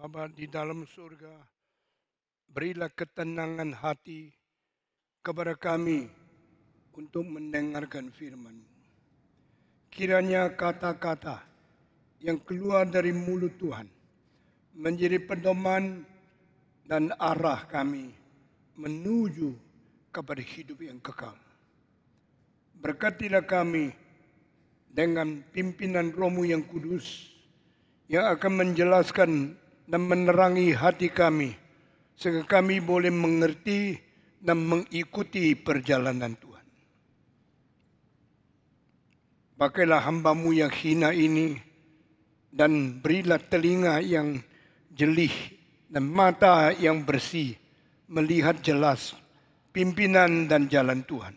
Bapa di dalam surga, berilah ketenangan hati kepada kami untuk mendengarkan firman Kiranya kata-kata yang keluar dari mulut Tuhan menjadi pedoman dan arah kami menuju kepada hidup yang kekal. Berkatilah kami dengan pimpinan romu yang kudus yang akan menjelaskan dan menerangi hati kami sehingga kami boleh mengerti dan mengikuti perjalanan Tuhan. Pakailah hambamu yang hina ini dan berilah telinga yang jelih dan mata yang bersih melihat jelas pimpinan dan jalan Tuhan.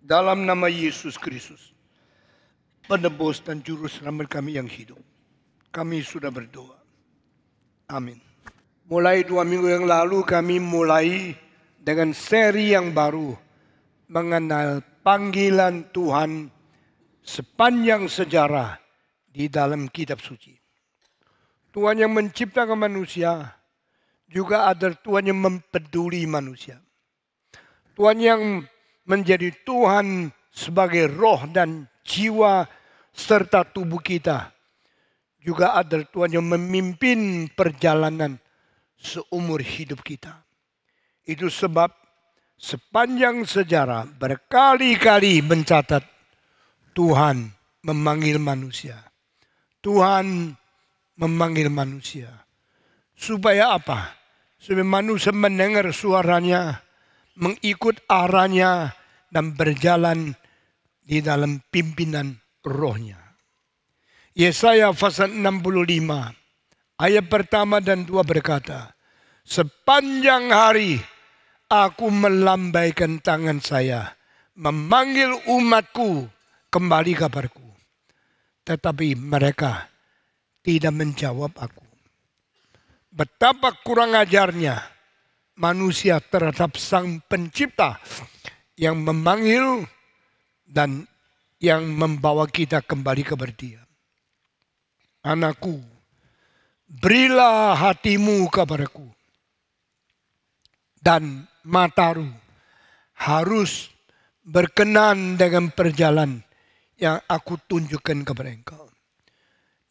Dalam nama Yesus Kristus, penebus dan juru selamat kami yang hidup. Kami sudah berdoa. Amin. Mulai dua minggu yang lalu kami mulai dengan seri yang baru mengenal panggilan Tuhan sepanjang sejarah di dalam kitab suci. Tuhan yang menciptakan manusia juga ada Tuhan yang mempeduli manusia. Tuhan yang menjadi Tuhan sebagai roh dan jiwa serta tubuh kita. Juga ada Tuhan yang memimpin perjalanan seumur hidup kita. Itu sebab sepanjang sejarah berkali-kali mencatat Tuhan memanggil manusia. Tuhan memanggil manusia. Supaya apa? Supaya manusia mendengar suaranya, mengikut arahnya, dan berjalan di dalam pimpinan rohnya. Yesaya pasal 65 ayat pertama dan dua berkata, Sepanjang hari aku melambaikan tangan saya, memanggil umatku kembali kabarku. Tetapi mereka tidak menjawab aku. Betapa kurang ajarnya manusia terhadap sang pencipta yang memanggil dan yang membawa kita kembali kepada dia. Anakku, berilah hatimu kepadaku. Dan mataru harus berkenan dengan perjalanan yang aku tunjukkan kepada engkau.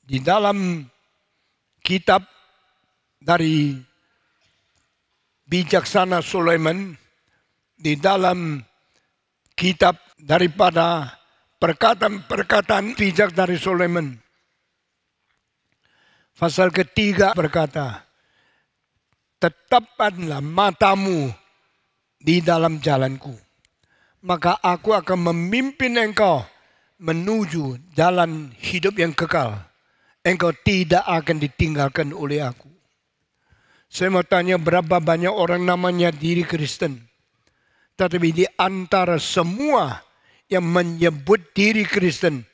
Di dalam kitab dari bijaksana Sulaiman, di dalam kitab daripada perkataan-perkataan bijak dari Sulaiman. Pasal ketiga berkata, tetapkanlah matamu di dalam jalanku. Maka aku akan memimpin engkau menuju jalan hidup yang kekal, engkau tidak akan ditinggalkan oleh aku. Saya mau tanya berapa banyak orang namanya diri Kristen. Tetapi di antara semua yang menyebut diri Kristen,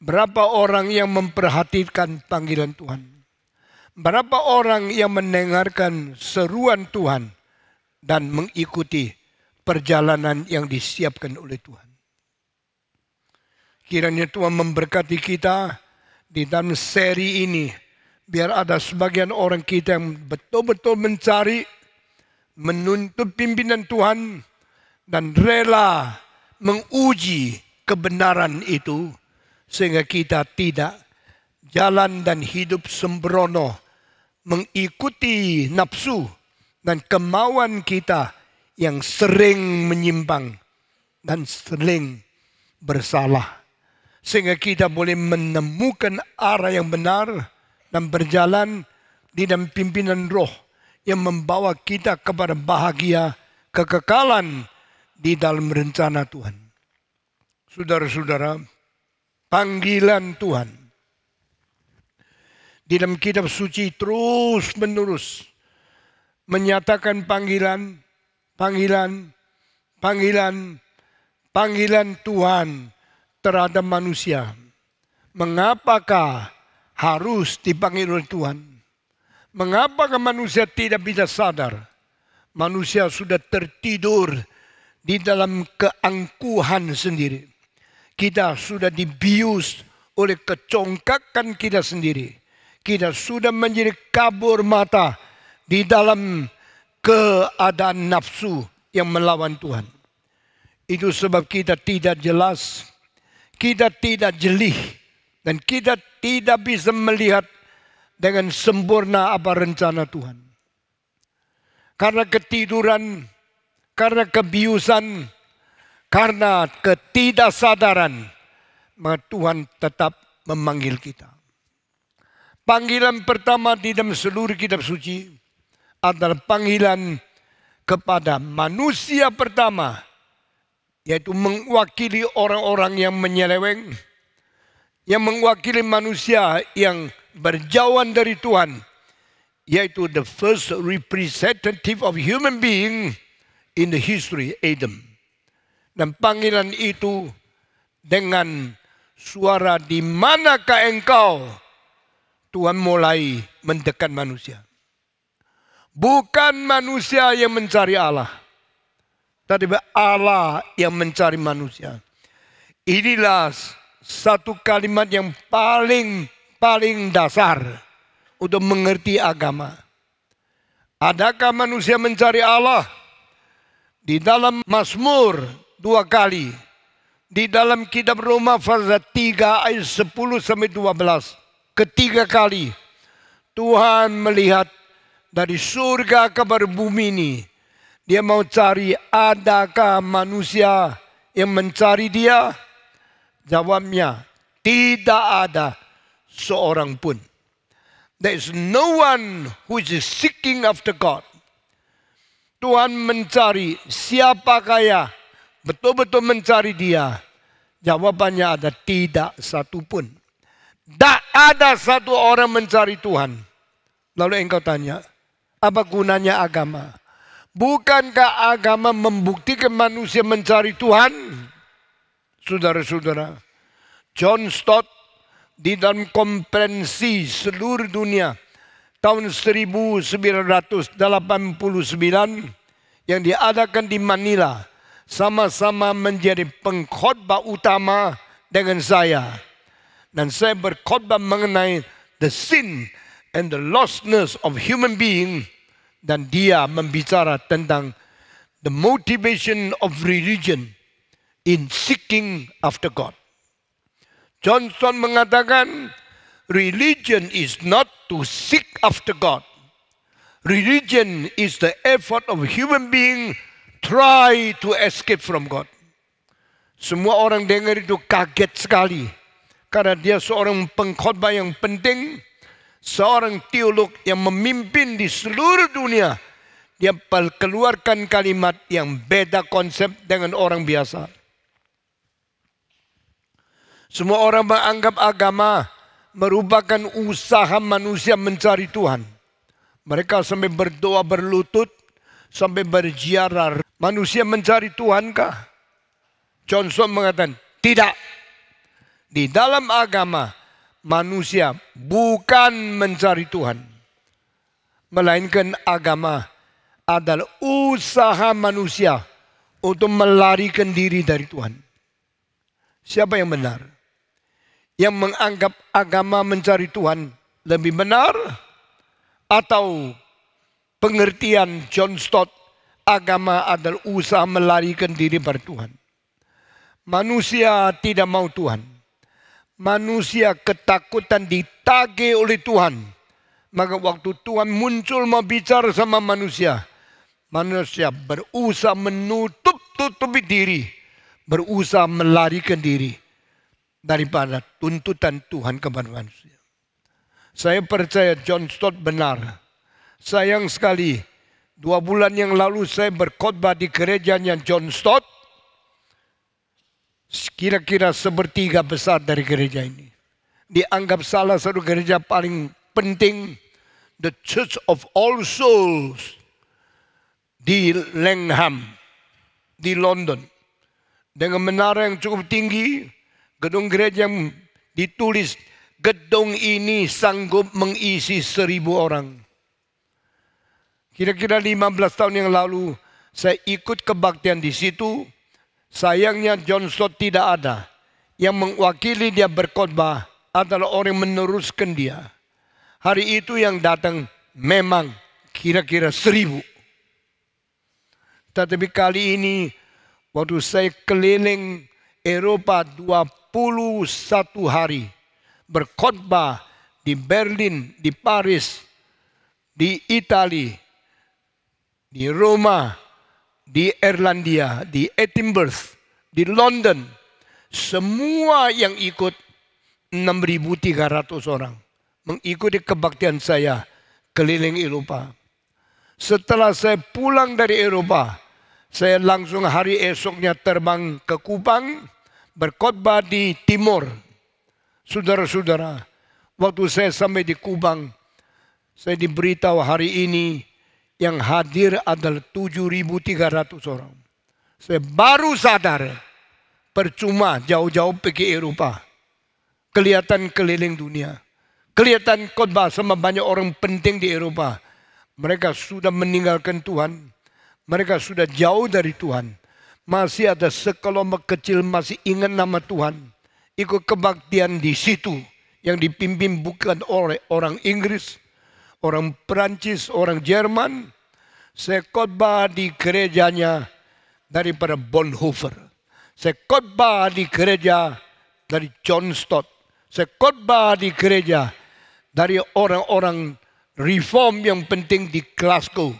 berapa orang yang memperhatikan panggilan Tuhan? Berapa orang yang mendengarkan seruan Tuhan dan mengikuti perjalanan yang disiapkan oleh Tuhan? Kiranya Tuhan memberkati kita di dalam seri ini. Biar ada sebagian orang kita yang betul-betul mencari, menuntut pimpinan Tuhan, dan rela menguji kebenaran itu. Sehingga kita tidak jalan dan hidup sembrono, mengikuti nafsu dan kemauan kita yang sering menyimpang dan sering bersalah sehingga kita boleh menemukan arah yang benar dan berjalan di dalam pimpinan roh yang membawa kita kepada bahagia kekekalan di dalam rencana Tuhan. Saudara-saudara, panggilan Tuhan di dalam kitab suci terus menerus menyatakan panggilan, panggilan, panggilan, panggilan Tuhan terhadap manusia. Mengapakah harus dipanggil oleh Tuhan? Mengapakah manusia tidak bisa sadar? Manusia sudah tertidur di dalam keangkuhan sendiri. Kita sudah dibius oleh kecongkakan kita sendiri. Kita sudah menjadi kabur mata di dalam keadaan nafsu yang melawan Tuhan. Itu sebab kita tidak jelas, kita tidak jelih, dan kita tidak bisa melihat dengan sempurna apa rencana Tuhan. Karena ketiduran, karena kebiusan, karena ketidaksadaran, maka Tuhan tetap memanggil kita. Panggilan pertama di dalam seluruh kitab suci adalah panggilan kepada manusia pertama, yaitu mewakili orang-orang yang menyeleweng, yang mewakili manusia yang berjauhan dari Tuhan, yaitu the first representative of human being in the history, Adam. Dan panggilan itu dengan suara di manakah engkau Tuhan mulai mendekat manusia. Bukan manusia yang mencari Allah. Tetapi Allah yang mencari manusia. Inilah satu kalimat yang paling paling dasar untuk mengerti agama. Adakah manusia mencari Allah? Di dalam Mazmur dua kali. Di dalam kitab Roma pasal 3 ayat 10 sampai 12 ketiga kali Tuhan melihat dari surga ke bumi ini. Dia mau cari adakah manusia yang mencari dia? Jawabnya, tidak ada seorang pun. There is no one who is seeking after God. Tuhan mencari siapa kaya betul-betul mencari dia. Jawabannya ada tidak satu pun. Tak ada satu orang mencari Tuhan. Lalu engkau tanya, apa gunanya agama? Bukankah agama membuktikan manusia mencari Tuhan? Saudara-saudara, John Stott di dalam konferensi seluruh dunia tahun 1989 yang diadakan di Manila sama-sama menjadi pengkhotbah utama dengan saya dan saya berkhotbah mengenai the sin and the lostness of human being dan dia membicara tentang the motivation of religion in seeking after God. Johnson mengatakan religion is not to seek after God. Religion is the effort of human being try to escape from God. Semua orang dengar itu kaget sekali karena dia seorang pengkhotbah yang penting, seorang teolog yang memimpin di seluruh dunia. Dia keluarkan kalimat yang beda konsep dengan orang biasa. Semua orang menganggap agama merupakan usaha manusia mencari Tuhan. Mereka sampai berdoa berlutut, sampai berziarah. Manusia mencari Tuhankah? Johnson mengatakan, tidak. Di dalam agama manusia bukan mencari Tuhan. Melainkan agama adalah usaha manusia untuk melarikan diri dari Tuhan. Siapa yang benar? Yang menganggap agama mencari Tuhan lebih benar? Atau pengertian John Stott agama adalah usaha melarikan diri dari Tuhan? Manusia tidak mau Tuhan manusia ketakutan ditagih oleh Tuhan. Maka waktu Tuhan muncul mau bicara sama manusia, manusia berusaha menutup-tutupi diri, berusaha melarikan diri daripada tuntutan Tuhan kepada manusia. Saya percaya John Stott benar. Sayang sekali, dua bulan yang lalu saya berkhotbah di gerejanya John Stott kira-kira sepertiga besar dari gereja ini. Dianggap salah satu gereja paling penting, the Church of All Souls di Langham, di London. Dengan menara yang cukup tinggi, gedung gereja yang ditulis, gedung ini sanggup mengisi seribu orang. Kira-kira 15 tahun yang lalu, saya ikut kebaktian di situ, Sayangnya John Stott tidak ada. Yang mewakili dia berkhotbah adalah orang yang meneruskan dia. Hari itu yang datang memang kira-kira seribu. Tetapi kali ini waktu saya keliling Eropa 21 hari berkhotbah di Berlin, di Paris, di Italia, di Roma, di Irlandia, di Edinburgh, di London. Semua yang ikut 6.300 orang mengikuti kebaktian saya keliling Eropa. Setelah saya pulang dari Eropa, saya langsung hari esoknya terbang ke Kupang, berkhotbah di Timur. Saudara-saudara, waktu saya sampai di Kupang, saya diberitahu hari ini yang hadir adalah 7.300 orang. Saya baru sadar, percuma jauh-jauh pergi Eropa. Kelihatan keliling dunia. Kelihatan khotbah sama banyak orang penting di Eropa. Mereka sudah meninggalkan Tuhan. Mereka sudah jauh dari Tuhan. Masih ada sekelompok kecil masih ingat nama Tuhan. Ikut kebaktian di situ. Yang dipimpin bukan oleh orang Inggris, orang Perancis, orang Jerman. Saya khotbah di gerejanya daripada Bonhoeffer. Saya khotbah di gereja dari John Stott. Saya khotbah di gereja dari orang-orang reform yang penting di Glasgow,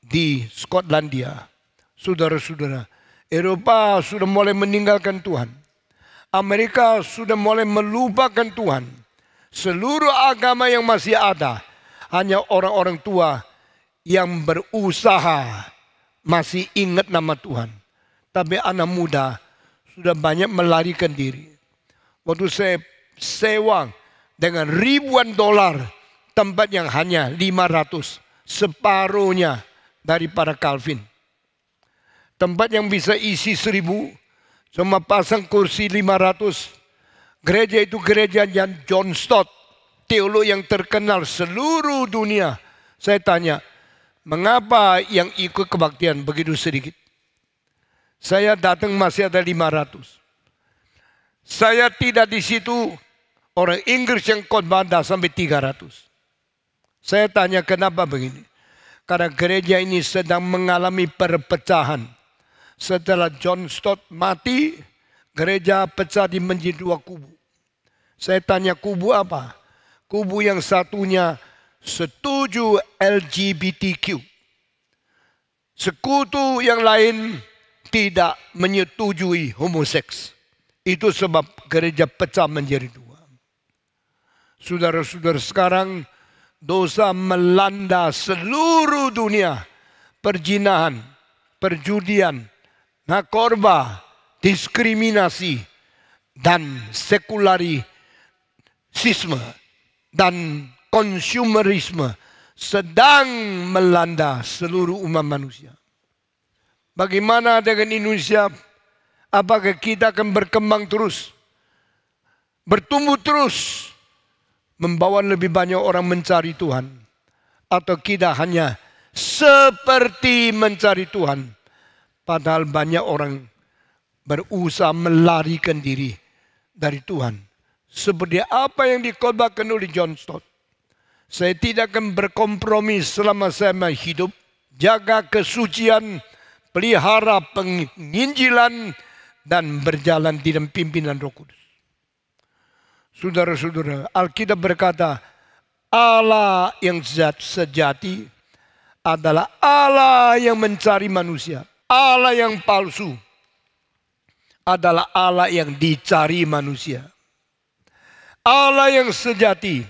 di Skotlandia. Saudara-saudara, Eropa sudah mulai meninggalkan Tuhan. Amerika sudah mulai melupakan Tuhan. Seluruh agama yang masih ada, hanya orang-orang tua yang berusaha masih ingat nama Tuhan. Tapi anak muda sudah banyak melarikan diri. Waktu saya sewa dengan ribuan dolar tempat yang hanya 500, separuhnya daripada Calvin. Tempat yang bisa isi seribu, cuma pasang kursi 500. Gereja itu gereja yang John Stott, teolog yang terkenal seluruh dunia. Saya tanya, mengapa yang ikut kebaktian begitu sedikit? Saya datang masih ada 500. Saya tidak di situ, orang Inggris yang khotbah sampai 300. Saya tanya kenapa begini? Karena gereja ini sedang mengalami perpecahan. Setelah John Stott mati, gereja pecah di menjadi dua kubu. Saya tanya kubu apa? Kubu yang satunya setuju LGBTQ. Sekutu yang lain tidak menyetujui homoseks. Itu sebab gereja pecah menjadi dua. Saudara-saudara sekarang dosa melanda seluruh dunia. Perjinahan, perjudian, nakorba, diskriminasi, dan sekularisme dan konsumerisme sedang melanda seluruh umat manusia. Bagaimana dengan Indonesia? Apakah kita akan berkembang terus? Bertumbuh terus? membawa lebih banyak orang mencari Tuhan atau kita hanya seperti mencari Tuhan padahal banyak orang berusaha melarikan diri dari Tuhan seperti apa yang dikhotbahkan oleh John Stott saya tidak akan berkompromi selama saya hidup jaga kesucian pelihara penginjilan dan berjalan di dalam pimpinan Roh Kudus Saudara-saudara, Alkitab berkata, Allah yang sejati adalah Allah yang mencari manusia. Allah yang palsu adalah Allah yang dicari manusia. Allah yang sejati,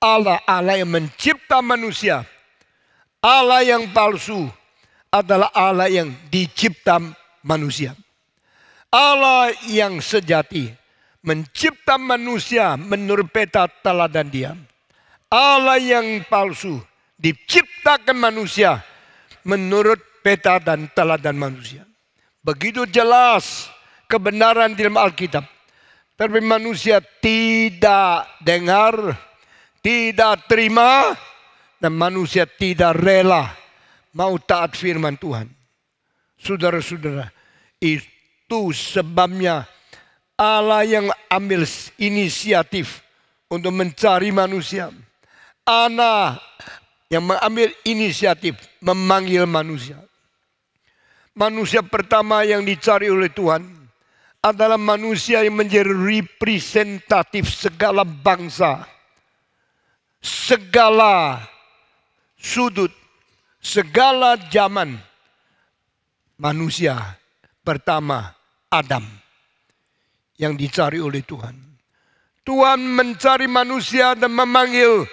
Allah Allah yang mencipta manusia. Allah yang palsu adalah Allah yang dicipta manusia. Allah yang sejati mencipta manusia menurut peta teladan dia. Allah yang palsu diciptakan manusia menurut peta dan teladan manusia. Begitu jelas kebenaran di dalam Alkitab. Tapi manusia tidak dengar, tidak terima, dan manusia tidak rela mau taat firman Tuhan. Saudara-saudara, itu sebabnya Allah yang ambil inisiatif untuk mencari manusia. Ana yang mengambil inisiatif memanggil manusia. Manusia pertama yang dicari oleh Tuhan adalah manusia yang menjadi representatif segala bangsa, segala sudut, segala zaman. Manusia pertama Adam yang dicari oleh Tuhan. Tuhan mencari manusia dan memanggil,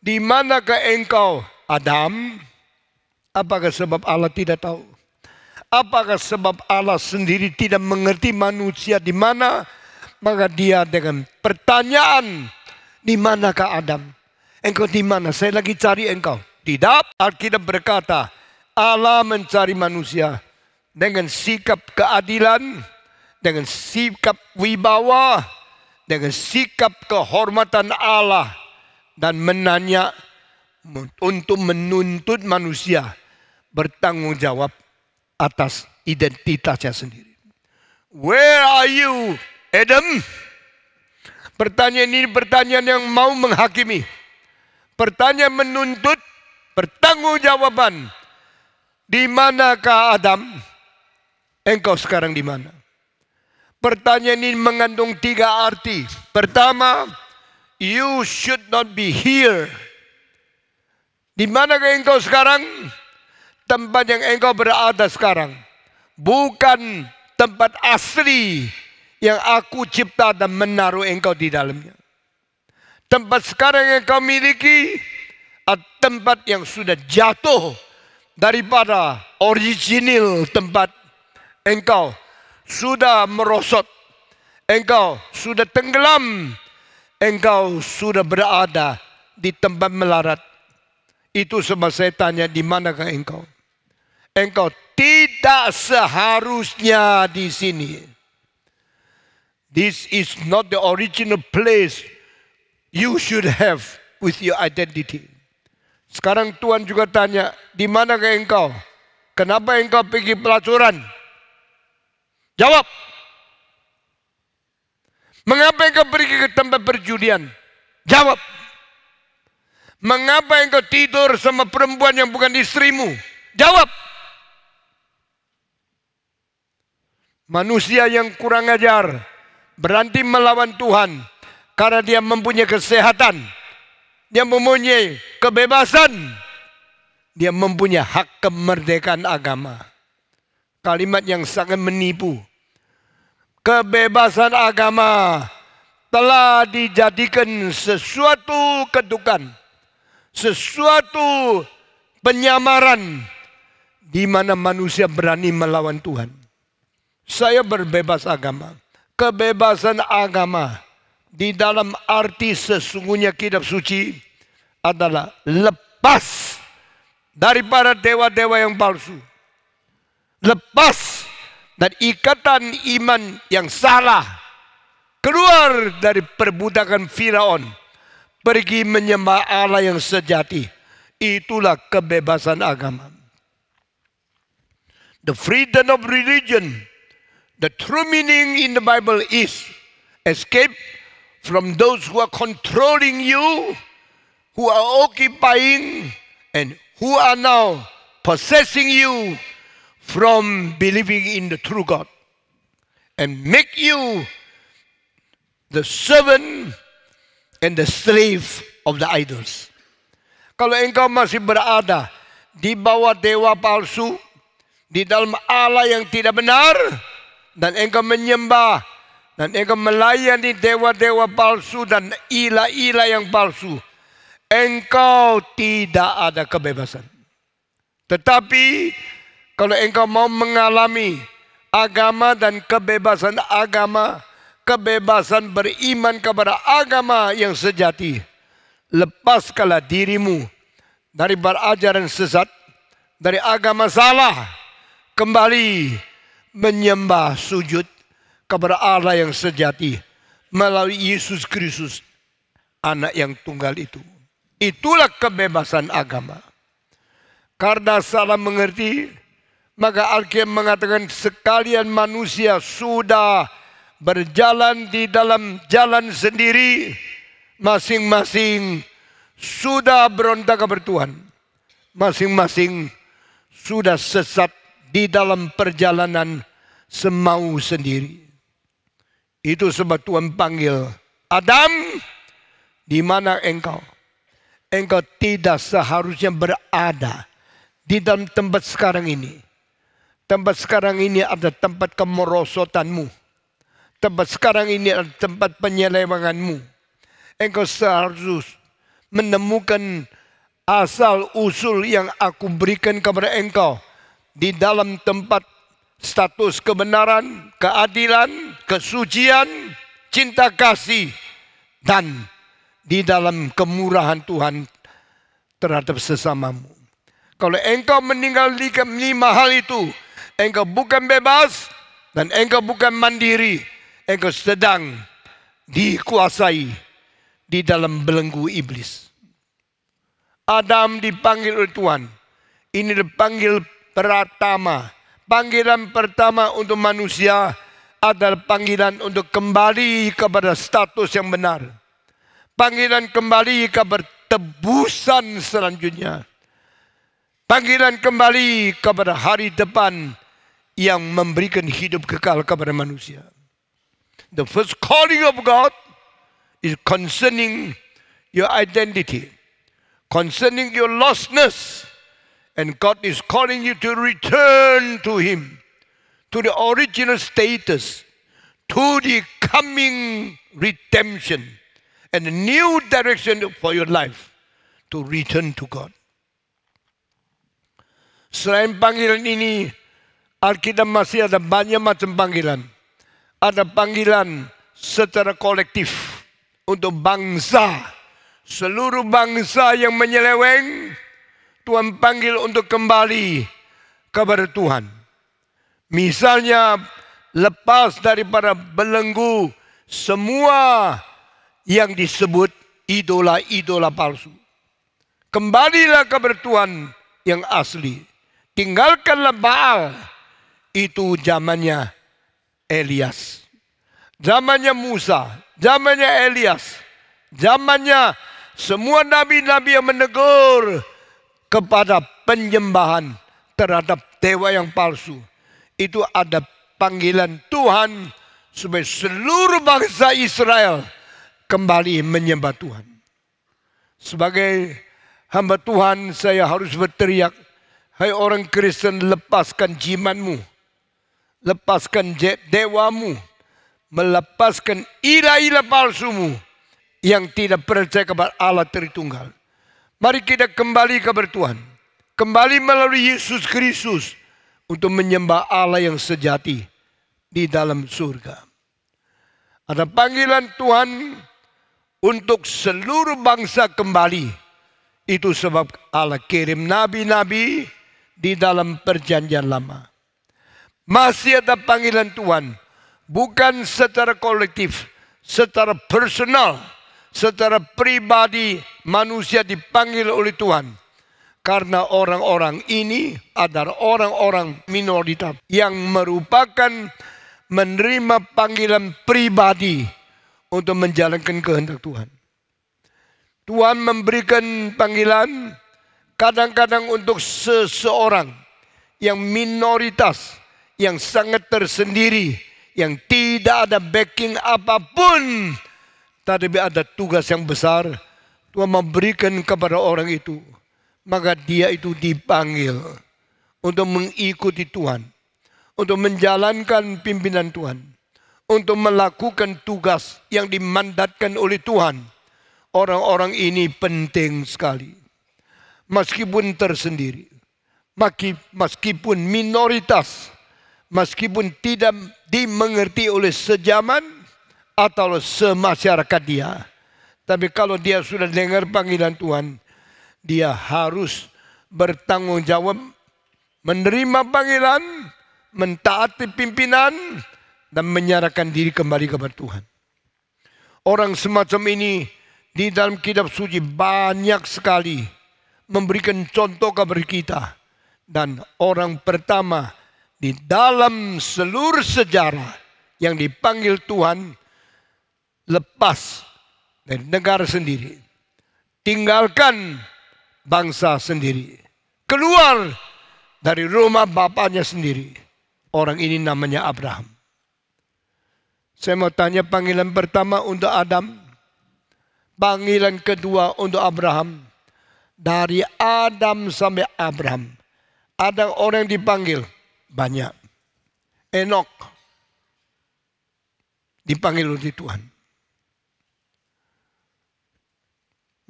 di manakah engkau Adam? Apakah sebab Allah tidak tahu? Apakah sebab Allah sendiri tidak mengerti manusia di mana? Maka dia dengan pertanyaan, di manakah Adam? Engkau di mana? Saya lagi cari engkau. Tidak, Alkitab berkata, Allah mencari manusia dengan sikap keadilan, dengan sikap wibawa, dengan sikap kehormatan Allah dan menanya untuk menuntut manusia bertanggung jawab atas identitasnya sendiri. Where are you, Adam? Pertanyaan ini pertanyaan yang mau menghakimi. Pertanyaan menuntut pertanggungjawaban. Di manakah Adam? Engkau sekarang di mana? Pertanyaan ini mengandung tiga arti. Pertama, you should not be here. Di manakah engkau sekarang? Tempat yang engkau berada sekarang bukan tempat asli yang aku cipta dan menaruh engkau di dalamnya. Tempat sekarang yang kau miliki adalah tempat yang sudah jatuh daripada original tempat engkau sudah merosot. Engkau sudah tenggelam. Engkau sudah berada di tempat melarat. Itu sebab saya tanya di manakah engkau? Engkau tidak seharusnya di sini. This is not the original place you should have with your identity. Sekarang Tuhan juga tanya, di mana ke engkau? Kenapa engkau pergi pelacuran? Jawab. Mengapa engkau pergi ke tempat perjudian? Jawab. Mengapa engkau tidur sama perempuan yang bukan istrimu? Jawab. Manusia yang kurang ajar berhenti melawan Tuhan karena dia mempunyai kesehatan, dia mempunyai kebebasan, dia mempunyai hak kemerdekaan agama. Kalimat yang sangat menipu. Kebebasan agama telah dijadikan sesuatu kedukan, sesuatu penyamaran di mana manusia berani melawan Tuhan. Saya berbebas agama. Kebebasan agama di dalam arti sesungguhnya kitab suci adalah lepas daripada dewa-dewa yang palsu. Lepas dari ikatan iman yang salah. Keluar dari perbudakan Firaun. Pergi menyembah Allah yang sejati. Itulah kebebasan agama. The freedom of religion The true meaning in the Bible is escape from those who are controlling you, who are occupying, and who are now possessing you from believing in the true God and make you the servant and the slave of the idols. Kalau engkau masih berada di bawah dewa palsu, di dalam Allah yang tidak benar, dan engkau menyembah. Dan engkau melayani dewa-dewa palsu dan ilah-ilah yang palsu, engkau tidak ada kebebasan. Tetapi kalau engkau mau mengalami agama dan kebebasan agama, kebebasan beriman kepada agama yang sejati, lepaskanlah dirimu dari berajaran sesat, dari agama salah, kembali menyembah sujud kepada Allah yang sejati melalui Yesus Kristus anak yang tunggal itu. Itulah kebebasan agama. Karena salah mengerti, maka Alkitab mengatakan sekalian manusia sudah berjalan di dalam jalan sendiri, masing-masing sudah berontak kepada Tuhan. Masing-masing sudah sesat di dalam perjalanan semau sendiri. Itu sebab Tuhan panggil Adam, di mana engkau? Engkau tidak seharusnya berada di dalam tempat sekarang ini. Tempat sekarang ini ada tempat kemerosotanmu. Tempat sekarang ini adalah tempat penyelewanganmu. Engkau seharus menemukan asal usul yang aku berikan kepada engkau di dalam tempat status kebenaran, keadilan, kesucian, cinta kasih, dan di dalam kemurahan Tuhan terhadap sesamamu. Kalau engkau meninggalkan lima hal itu, engkau bukan bebas dan engkau bukan mandiri, engkau sedang dikuasai di dalam belenggu iblis. Adam dipanggil oleh Tuhan. Ini dipanggil pertama. Panggilan pertama untuk manusia adalah panggilan untuk kembali kepada status yang benar. Panggilan kembali kepada tebusan selanjutnya. Panggilan kembali kepada hari depan yang memberikan hidup kekal kepada manusia. The first calling of God is concerning your identity concerning your lostness. And God is calling you to return to Him, to the original status, to the coming redemption, and a new direction for your life to return to God. Selain panggilan ini, Alkitab masih ada banyak macam panggilan. Ada panggilan secara kolektif untuk bangsa seluruh bangsa yang menyeleweng, Tuhan panggil untuk kembali kepada Tuhan. Misalnya lepas daripada belenggu semua yang disebut idola-idola palsu. Kembalilah kepada Tuhan yang asli. Tinggalkanlah Baal. Itu zamannya Elias. Zamannya Musa. Zamannya Elias. Zamannya semua nabi-nabi yang menegur kepada penyembahan terhadap dewa yang palsu. Itu ada panggilan Tuhan supaya seluruh bangsa Israel kembali menyembah Tuhan. Sebagai hamba Tuhan saya harus berteriak, Hai orang Kristen lepaskan jimanmu, lepaskan dewamu, melepaskan ilah-ilah palsumu, yang tidak percaya kepada Allah Tritunggal. Mari kita kembali kepada Tuhan. Kembali melalui Yesus Kristus untuk menyembah Allah yang sejati di dalam surga. Ada panggilan Tuhan untuk seluruh bangsa kembali. Itu sebab Allah kirim nabi-nabi di dalam perjanjian lama. Masih ada panggilan Tuhan. Bukan secara kolektif, secara personal secara pribadi manusia dipanggil oleh Tuhan. Karena orang-orang ini adalah orang-orang minoritas yang merupakan menerima panggilan pribadi untuk menjalankan kehendak Tuhan. Tuhan memberikan panggilan kadang-kadang untuk seseorang yang minoritas, yang sangat tersendiri, yang tidak ada backing apa pun tetapi ada tugas yang besar. Tuhan memberikan kepada orang itu. Maka dia itu dipanggil untuk mengikuti Tuhan. Untuk menjalankan pimpinan Tuhan. Untuk melakukan tugas yang dimandatkan oleh Tuhan. Orang-orang ini penting sekali. Meskipun tersendiri. Meskipun minoritas. Meskipun tidak dimengerti oleh sejaman atau semasyarakat dia. Tapi kalau dia sudah dengar panggilan Tuhan, dia harus bertanggung jawab menerima panggilan, mentaati pimpinan, dan menyerahkan diri kembali kepada Tuhan. Orang semacam ini di dalam kitab suci banyak sekali memberikan contoh kepada kita. Dan orang pertama di dalam seluruh sejarah yang dipanggil Tuhan lepas dari negara sendiri. tinggalkan bangsa sendiri. Keluar dari rumah bapaknya sendiri. Orang ini namanya Abraham. Saya mau tanya panggilan pertama untuk Adam. Panggilan kedua untuk Abraham. Dari Adam sampai Abraham. Ada orang yang dipanggil. Banyak. Enok. Dipanggil oleh Tuhan.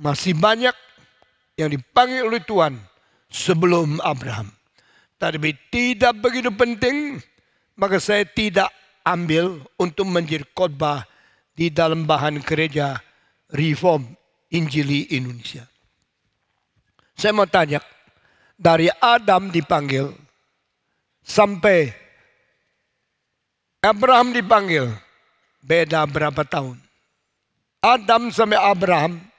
Masih banyak yang dipanggil oleh Tuhan sebelum Abraham. Tapi tidak begitu penting, maka saya tidak ambil untuk menjadi khotbah di dalam bahan gereja Reform Injili Indonesia. Saya mau tanya, dari Adam dipanggil sampai Abraham dipanggil, beda berapa tahun? Adam sampai Abraham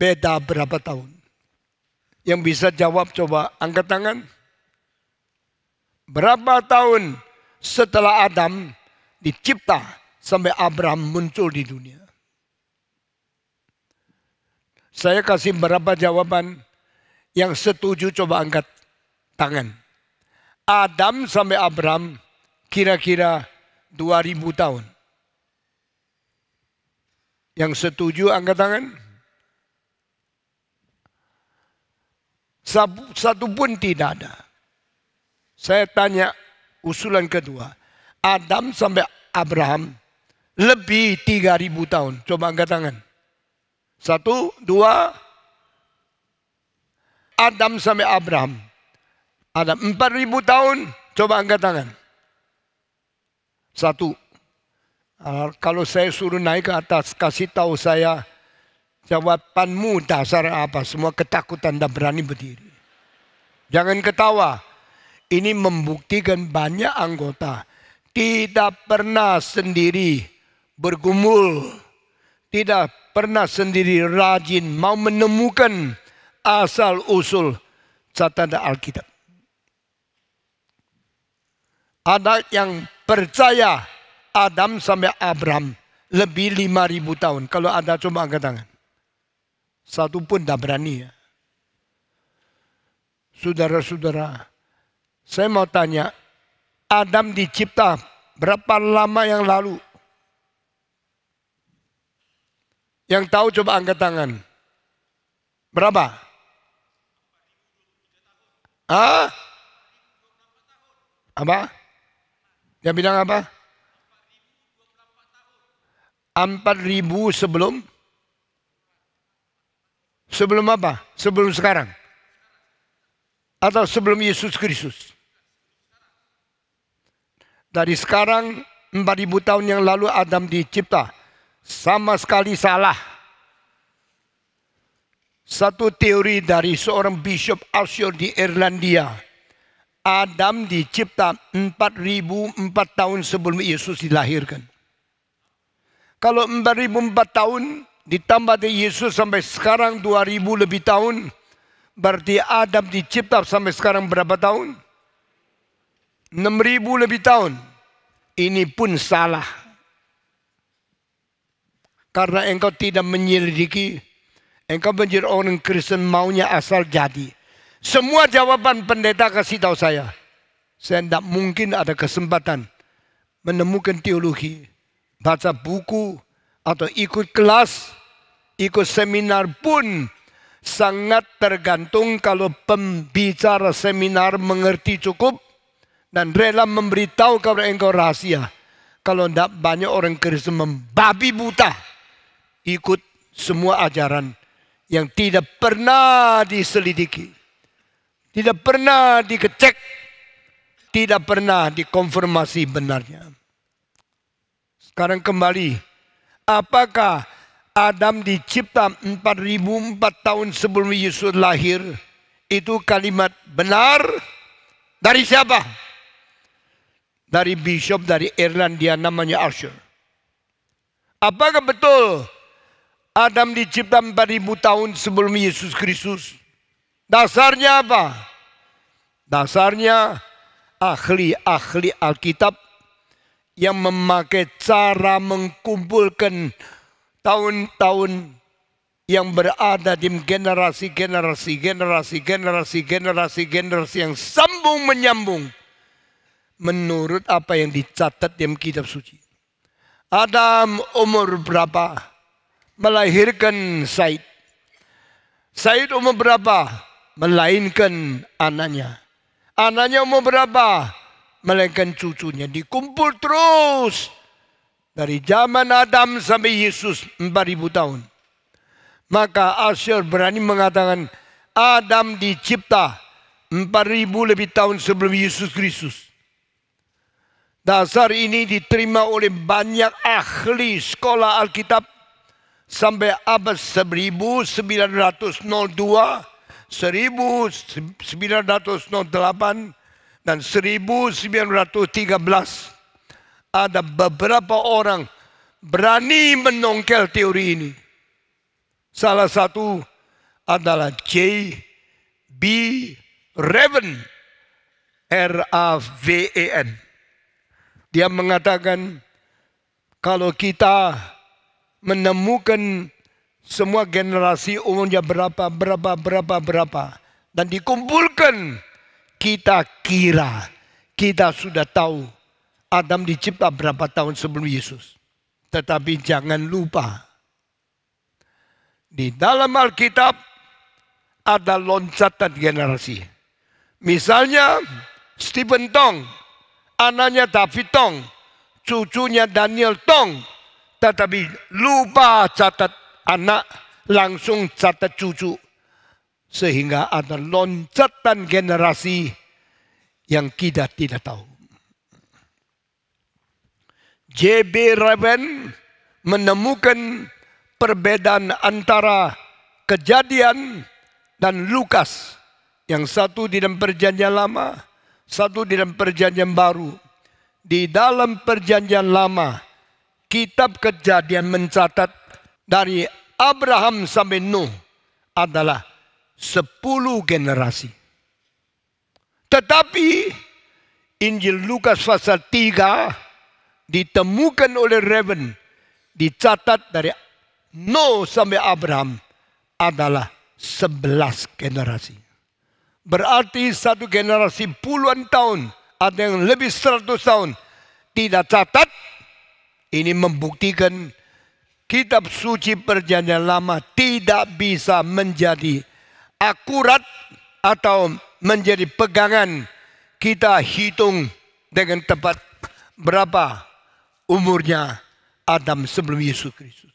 beda berapa tahun? Yang bisa jawab coba angkat tangan. Berapa tahun setelah Adam dicipta sampai Abraham muncul di dunia? Saya kasih berapa jawaban yang setuju coba angkat tangan. Adam sampai Abraham kira-kira 2000 tahun. Yang setuju angkat tangan? Satu pun tidak ada. Saya tanya usulan kedua. Adam sampai Abraham lebih 3000 tahun. Coba angkat tangan. Satu, dua. Adam sampai Abraham. Ada 4000 tahun. Coba angkat tangan. Satu. Ah, kalau saya suruh naik ke atas, kasih tahu saya jawabanmu dasar apa. Semua ketakutan dan berani berdiri. Jangan ketawa. Ini membuktikan banyak anggota tidak pernah sendiri bergumul, tidak pernah sendiri rajin mau menemukan asal usul catatan Alkitab. Ada yang percaya Adam sampai Abraham lebih 5000 tahun. Kalau ada coba angkat tangan. Satu pun tak berani. Saudara-saudara, saya mau tanya, Adam dicipta berapa lama yang lalu? Yang tahu coba angkat tangan. Berapa? Ah? Apa? Dia bilang apa? Empat ribu sebelum? Sebelum apa? Sebelum sekarang? Atau sebelum Yesus Kristus? Dari sekarang 4000 tahun yang lalu Adam dicipta. Sama sekali salah. Satu teori dari seorang Bishop Alshore di Irlandia. Adam dicipta 4004 tahun sebelum Yesus dilahirkan. Kalau 4004 tahun ditambah dari Yesus sampai sekarang 2000 lebih tahun. Berarti Adam dicipta sampai sekarang berapa tahun? 6000 lebih tahun. Ini pun salah. Karena engkau tidak menyelidiki. Engkau menjadi orang Kristen maunya asal jadi. Semua jawaban pendeta kasih tahu saya. Saya tidak mungkin ada kesempatan menemukan teologi. Baca buku atau ikut kelas, ikut seminar pun sangat tergantung kalau pembicara seminar mengerti cukup dan rela memberitahu kepada engkau rahasia. Kalau tidak banyak orang Kristen membabi buta ikut semua ajaran yang tidak pernah diselidiki, tidak pernah dikecek, tidak pernah dikonfirmasi benarnya. Sekarang kembali, apakah Adam dicipta 4004 tahun sebelum Yesus lahir? Itu kalimat benar dari siapa? dari bishop dari Irlandia namanya Archer. Apakah betul Adam dicipta 4000 tahun sebelum Yesus Kristus? Dasarnya apa? Dasarnya ahli-ahli Alkitab yang memakai cara mengumpulkan tahun-tahun yang berada di generasi generasi generasi generasi generasi generasi yang sambung menyambung menurut apa yang dicatat dalam kitab suci. Adam umur berapa? Melahirkan Said. Said umur berapa? Melainkan anaknya. Anaknya umur berapa? Melainkan cucunya. Dikumpul terus. Dari zaman Adam sampai Yesus 4000 tahun. Maka Asyur berani mengatakan Adam dicipta 4000 lebih tahun sebelum Yesus Kristus. Dasar ini diterima oleh banyak ahli sekolah Alkitab sampai abad 1902, 1908 dan 1913 ada beberapa orang berani menongkel teori ini. Salah satu adalah J. B. Raven, R-A-V-E-N. Dia mengatakan kalau kita menemukan semua generasi umurnya berapa, berapa, berapa, berapa. Dan dikumpulkan, kita kira, kita sudah tahu Adam dicipta berapa tahun sebelum Yesus. Tetapi jangan lupa, di dalam Alkitab ada loncatan generasi. Misalnya Stephen Tong anaknya David Tong, cucunya Daniel Tong, tetapi lupa catat anak, langsung catat cucu. Sehingga ada loncatan generasi yang kita tidak tahu. J.B. Raven menemukan perbedaan antara kejadian dan Lukas. Yang satu di dalam perjanjian lama, satu di dalam perjanjian baru. Di dalam perjanjian lama, kitab kejadian mencatat dari Abraham sampai Nuh adalah sepuluh generasi. Tetapi Injil Lukas pasal 3 ditemukan oleh Raven dicatat dari Nuh sampai Abraham adalah sebelas generasi. Berarti satu generasi puluhan tahun, ada yang lebih seratus tahun tidak catat. Ini membuktikan kitab suci perjanjian lama tidak bisa menjadi akurat atau menjadi pegangan kita hitung dengan tepat berapa umurnya Adam sebelum Yesus Kristus.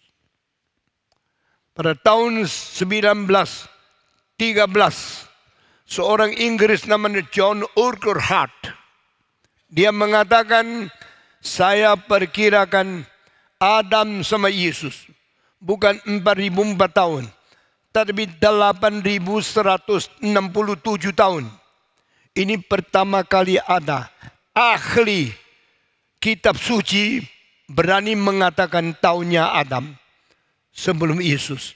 Pada tahun 1913 seorang Inggris namanya John Urquhart. Dia mengatakan, saya perkirakan Adam sama Yesus bukan 4004 tahun, tapi 8167 tahun. Ini pertama kali ada ahli kitab suci berani mengatakan tahunnya Adam sebelum Yesus.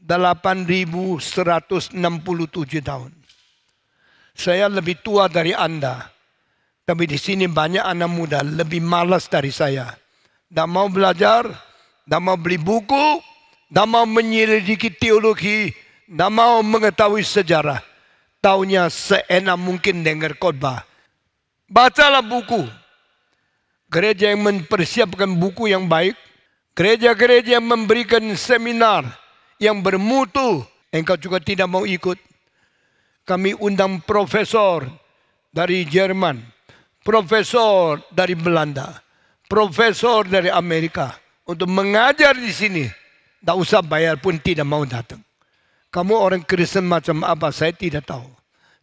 8167 tahun. Saya lebih tua dari Anda. Tapi di sini banyak anak muda lebih malas dari saya. Tidak mau belajar, tidak mau beli buku, tidak mau menyelidiki teologi, tidak mau mengetahui sejarah. Taunya seenak mungkin dengar khotbah. Bacalah buku. Gereja yang mempersiapkan buku yang baik. Gereja-gereja yang memberikan seminar yang bermutu. Engkau juga tidak mau ikut kami undang profesor dari Jerman, profesor dari Belanda, profesor dari Amerika untuk mengajar di sini. Tidak usah bayar pun tidak mau datang. Kamu orang Kristen macam apa? Saya tidak tahu.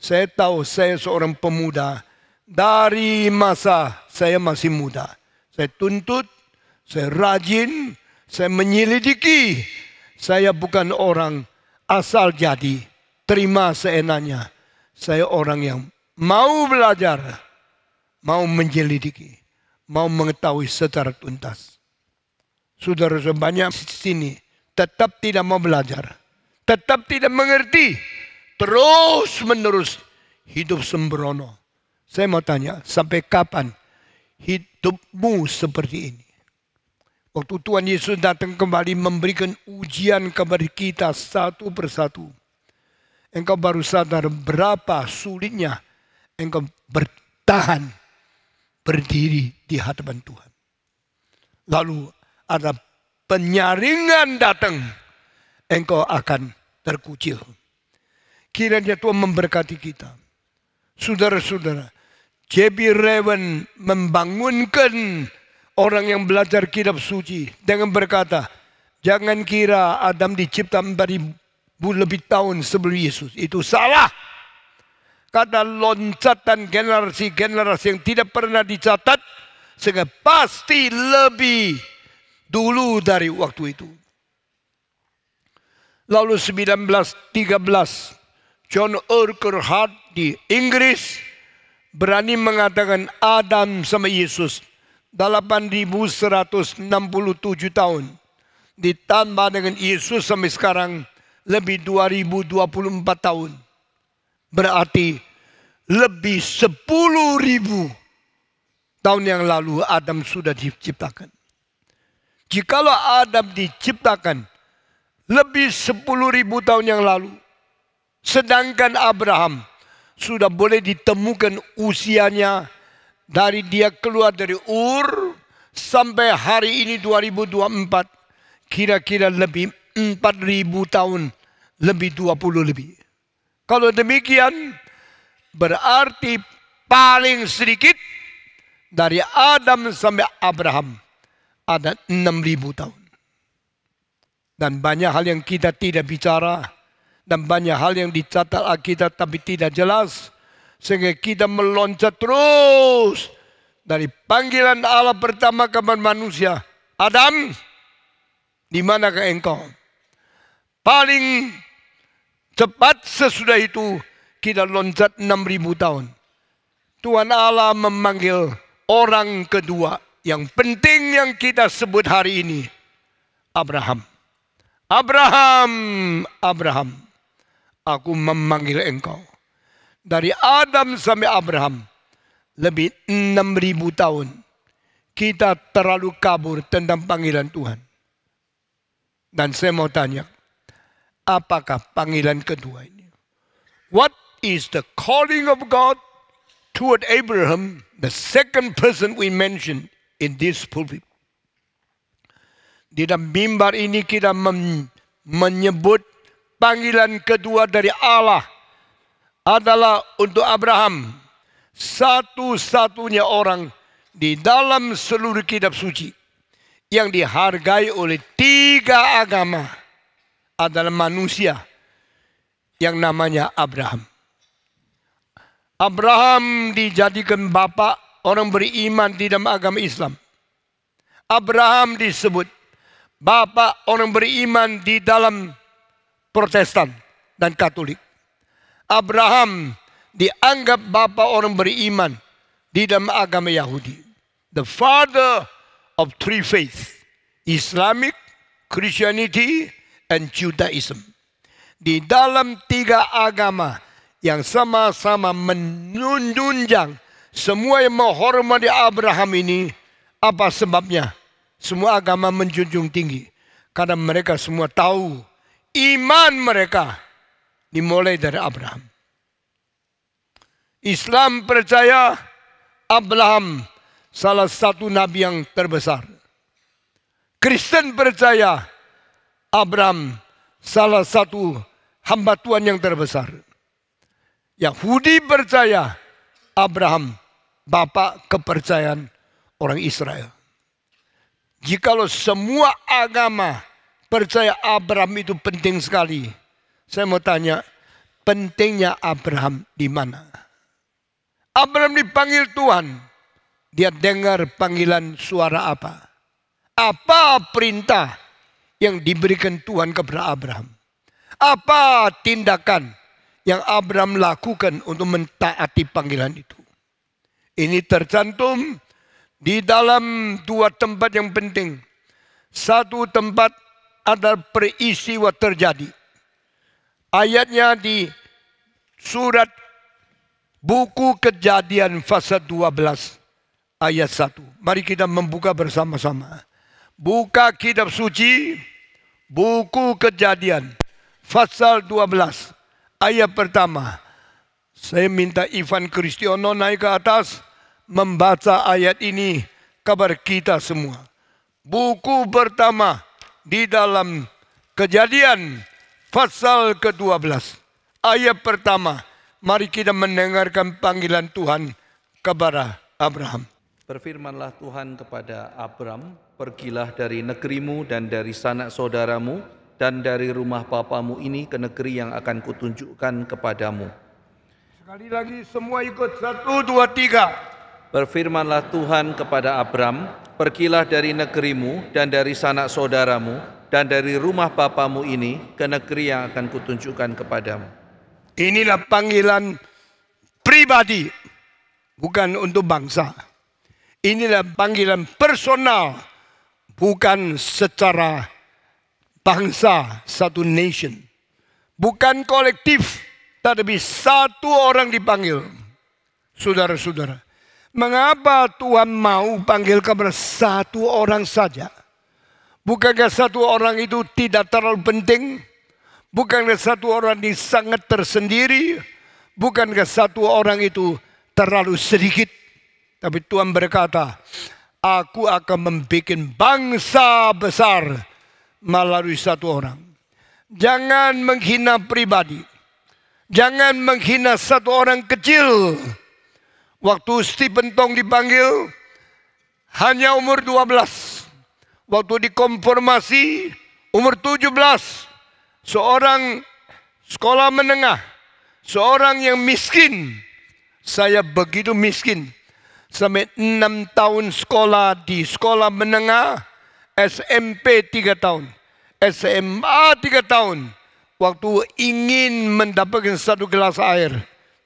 Saya tahu saya seorang pemuda dari masa saya masih muda. Saya tuntut, saya rajin, saya menyelidiki. Saya bukan orang asal jadi terima seenaknya. Saya orang yang mau belajar, mau menyelidiki, mau mengetahui secara tuntas. Saudara sebanyak sini tetap tidak mau belajar, tetap tidak mengerti, terus menerus hidup sembrono. Saya mau tanya, sampai kapan hidupmu seperti ini? Waktu Tuhan Yesus datang kembali memberikan ujian kepada kita satu persatu. Engkau baru sadar berapa sulitnya engkau bertahan berdiri di hadapan Tuhan. Lalu ada penyaringan datang, engkau akan terkucil. Kiranya Tuhan memberkati kita. Saudara-saudara, J.B. Rewen membangunkan orang yang belajar kitab suci dengan berkata, jangan kira Adam dicipta bu lebih tahun sebelum Yesus. Itu salah. Kata loncatan generasi-generasi yang tidak pernah dicatat, sehingga pasti lebih dulu dari waktu itu. Lalu 1913 John Urquhart di Inggris berani mengatakan Adam sama Yesus 8167 tahun ditambah dengan Yesus sampai sekarang lebih 2024 tahun. Berarti lebih 10 ribu tahun yang lalu Adam sudah diciptakan. Jikalau Adam diciptakan lebih 10 ribu tahun yang lalu, Sedangkan Abraham sudah boleh ditemukan usianya dari dia keluar dari Ur sampai hari ini 2024 kira-kira lebih 4000 tahun lebih 20 lebih. Kalau demikian berarti paling sedikit dari Adam sampai Abraham ada 6000 tahun. Dan banyak hal yang kita tidak bicara dan banyak hal yang dicatat Alkitab tapi tidak jelas sehingga kita meloncat terus dari panggilan Allah pertama kepada manusia Adam di manakah engkau? Paling cepat sesudah itu kita loncat 6000 tahun. Tuhan Allah memanggil orang kedua yang penting yang kita sebut hari ini Abraham Abraham Abraham aku memanggil engkau. Dari Adam sampai Abraham, lebih 6000 tahun, kita terlalu kabur tentang panggilan Tuhan. Dan saya mau tanya, apakah panggilan kedua ini? What is the calling of God toward Abraham, the second person we mentioned in this pulpit? Di dalam mimbar ini kita menyebut panggilan kedua dari Allah adalah untuk Abraham. Satu-satunya orang di dalam seluruh kitab suci yang dihargai oleh tiga agama adalah manusia yang namanya Abraham. Abraham dijadikan bapak orang beriman di dalam agama Islam. Abraham disebut bapak orang beriman di dalam Protestan dan Katolik. Abraham dianggap bapa orang beriman di dalam agama Yahudi. The father of three faiths. Islamic, Christianity, and Judaism. Di dalam tiga agama yang sama-sama menunjang semua yang menghormati Abraham ini apa sebabnya? Semua agama menjunjung tinggi karena mereka semua tahu iman mereka dimulai dari Abraham. Islam percaya Abraham salah satu nabi yang terbesar. Kristen percaya Abraham salah satu hamba Tuhan yang terbesar. Yahudi percaya Abraham bapak kepercayaan orang Israel. Jikalau semua agama percaya Abraham itu penting sekali. Saya mau tanya, pentingnya Abraham di mana? Abraham dipanggil Tuhan. Dia dengar panggilan suara apa? Apa perintah yang diberikan Tuhan kepada Abraham? Apa tindakan yang Abraham lakukan untuk mentaati panggilan itu? Ini tercantum di dalam dua tempat yang penting. Satu tempat ada peristiwa terjadi. Ayatnya di surat buku kejadian pasal 12 ayat 1. Mari kita membuka bersama-sama. Buka kitab suci, buku kejadian, pasal 12, ayat pertama. Saya minta Ivan Kristiono naik ke atas, membaca ayat ini kabar kita semua. Buku pertama di dalam kejadian pasal ke-12 ayat pertama. Mari kita mendengarkan panggilan Tuhan kepada Abraham. Berfirmanlah Tuhan kepada Abram, pergilah dari negerimu dan dari sanak saudaramu dan dari rumah papamu ini ke negeri yang akan kutunjukkan kepadamu. Sekali lagi semua ikut satu dua tiga. Berfirmanlah Tuhan kepada Abram, pergilah dari negerimu dan dari sanak saudaramu dan dari rumah papamu ini ke negeri yang akan kutunjukkan kepadamu. Inilah panggilan pribadi, bukan untuk bangsa. Inilah panggilan personal, bukan secara bangsa, satu nation. Bukan kolektif, tetapi satu orang dipanggil. Saudara-saudara, Mengapa Tuhan mau panggil kepada satu orang saja? Bukankah satu orang itu tidak terlalu penting? Bukankah satu orang ini sangat tersendiri? Bukankah satu orang itu terlalu sedikit? Tapi Tuhan berkata, Aku akan membuat bangsa besar melalui satu orang. Jangan menghina pribadi. Jangan menghina satu orang kecil Waktu Stephen Tong dipanggil hanya umur 12. Waktu dikonformasi umur 17. Seorang sekolah menengah, seorang yang miskin. Saya begitu miskin. Sampai enam tahun sekolah di sekolah menengah, SMP tiga tahun, SMA tiga tahun. Waktu ingin mendapatkan satu gelas air,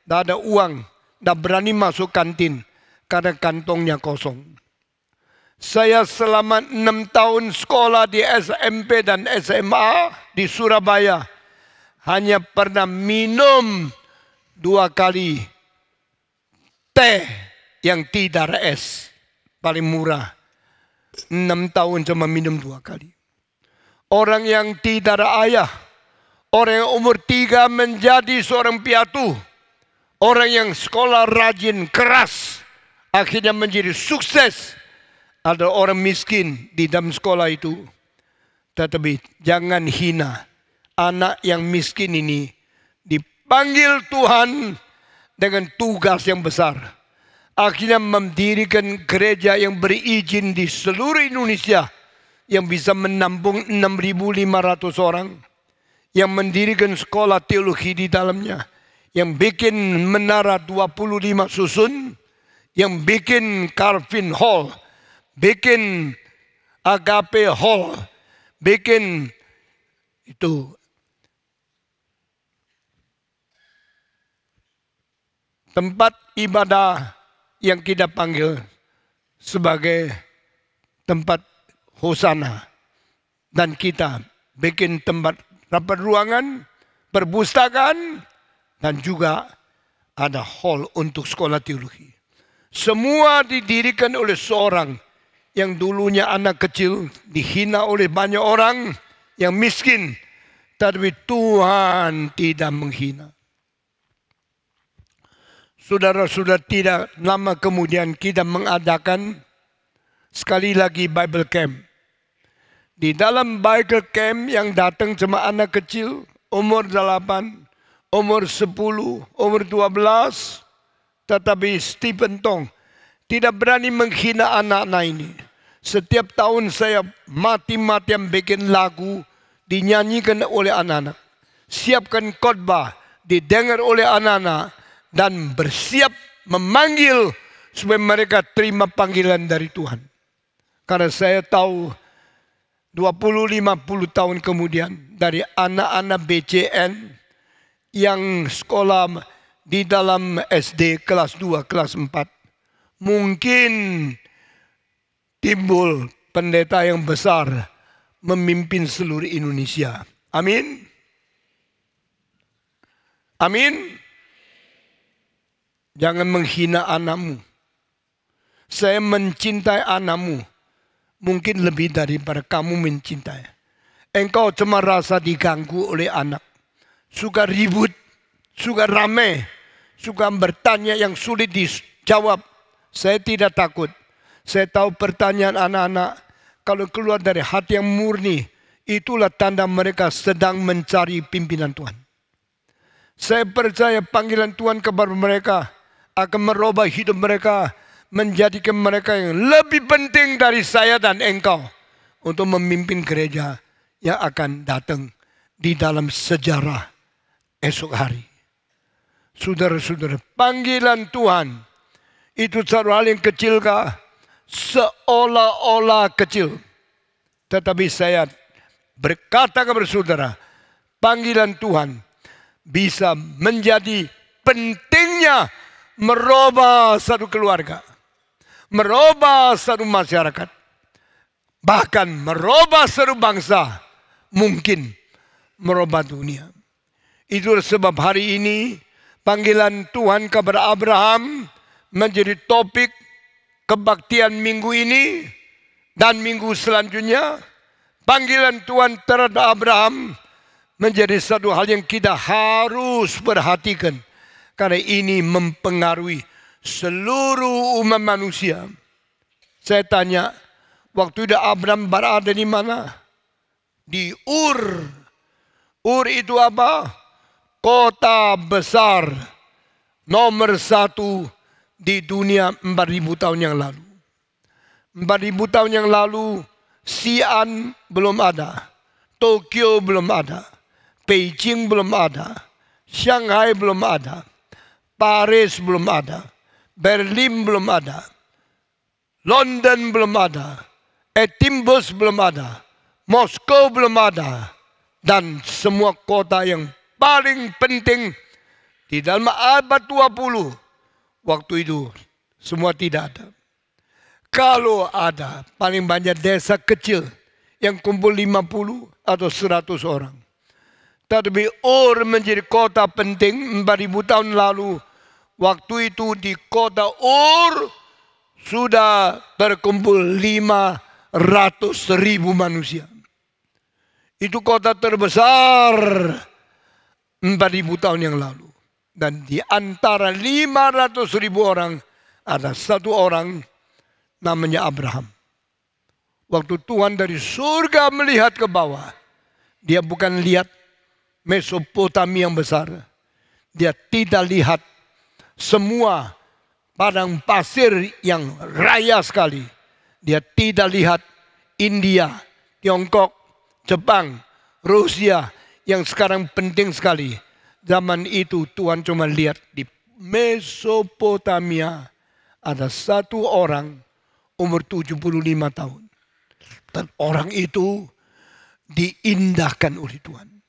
tidak ada uang, tidak berani masuk kantin karena kantongnya kosong. Saya selama enam tahun sekolah di SMP dan SMA di Surabaya hanya pernah minum dua kali teh yang tidak es paling murah. Enam tahun cuma minum dua kali. Orang yang tidak ada ayah, orang yang umur tiga menjadi seorang piatu, Orang yang sekolah rajin, keras, akhirnya menjadi sukses. Ada orang miskin di dalam sekolah itu. Tetapi jangan hina anak yang miskin ini dipanggil Tuhan dengan tugas yang besar. Akhirnya mendirikan gereja yang berizin di seluruh Indonesia yang bisa menampung 6.500 orang. Yang mendirikan sekolah teologi di dalamnya yang bikin menara 25 susun, yang bikin Calvin Hall, bikin Agape Hall, bikin itu. Tempat ibadah yang kita panggil sebagai tempat hosana. Dan kita bikin tempat rapat ruangan perpustakaan dan juga ada hall untuk sekolah teologi. Semua didirikan oleh seorang yang dulunya anak kecil, dihina oleh banyak orang yang miskin, tapi Tuhan tidak menghina. Saudara-saudara tidak lama kemudian kita mengadakan sekali lagi Bible Camp. Di dalam Bible Camp yang datang cuma anak kecil, umur 8, umur 10, umur 12, tetapi Stephen Tong tidak berani menghina anak-anak ini. Setiap tahun saya mati-matian bikin lagu dinyanyikan oleh anak-anak. Siapkan khotbah didengar oleh anak-anak dan bersiap memanggil supaya mereka terima panggilan dari Tuhan. Karena saya tahu 20-50 tahun kemudian dari anak-anak BCN yang sekolah di dalam SD kelas 2, kelas 4. Mungkin timbul pendeta yang besar memimpin seluruh Indonesia. Amin. Amin. Jangan menghina anakmu. Saya mencintai anakmu. Mungkin lebih daripada kamu mencintai. Engkau cuma rasa diganggu oleh anak. Suka ribut, suka rame, suka bertanya yang sulit dijawab. Saya tidak takut. Saya tahu pertanyaan anak-anak kalau keluar dari hati yang murni, itulah tanda mereka sedang mencari pimpinan Tuhan. Saya percaya panggilan Tuhan kepada mereka akan merubah hidup mereka menjadikan mereka yang lebih penting dari saya dan engkau untuk memimpin gereja yang akan datang di dalam sejarah esok hari. Saudara-saudara, panggilan Tuhan itu satu hal yang kecil kah? Seolah-olah kecil. Tetapi saya berkata kepada saudara, panggilan Tuhan bisa menjadi pentingnya merubah satu keluarga, merubah satu masyarakat, bahkan merubah satu bangsa, mungkin merubah dunia. Itu sebab hari ini panggilan Tuhan kepada Abraham menjadi topik kebaktian minggu ini dan minggu selanjutnya. Panggilan Tuhan terhadap Abraham menjadi satu hal yang kita harus perhatikan karena ini mempengaruhi seluruh umat manusia. Saya tanya, waktu itu Abraham berada di mana? Di Ur. Ur itu apa? Kota besar nomor satu di dunia 4000 tahun yang lalu. 4000 tahun yang lalu Xi'an belum ada. Tokyo belum ada. Beijing belum ada, Shanghai belum ada, Paris belum ada, Berlin belum ada, London belum ada, Edinburgh belum ada, Moskow belum ada, dan semua kota yang paling penting di dalam abad 20 waktu itu semua tidak ada. Kalau ada paling banyak desa kecil yang kumpul 50 atau 100 orang. Tetapi Ur menjadi kota penting 4000 tahun lalu. Waktu itu di kota Ur sudah terkumpul 500 ribu manusia. Itu kota terbesar 4000 tahun yang lalu. Dan di antara 500 ribu orang ada satu orang namanya Abraham. Waktu Tuhan dari surga melihat ke bawah. Dia bukan lihat Mesopotamia yang besar. Dia tidak lihat semua padang pasir yang raya sekali. Dia tidak lihat India, Tiongkok, Jepang, Rusia yang sekarang penting sekali. Zaman itu Tuhan cuma lihat di Mesopotamia ada satu orang umur 75 tahun. Dan orang itu diindahkan oleh Tuhan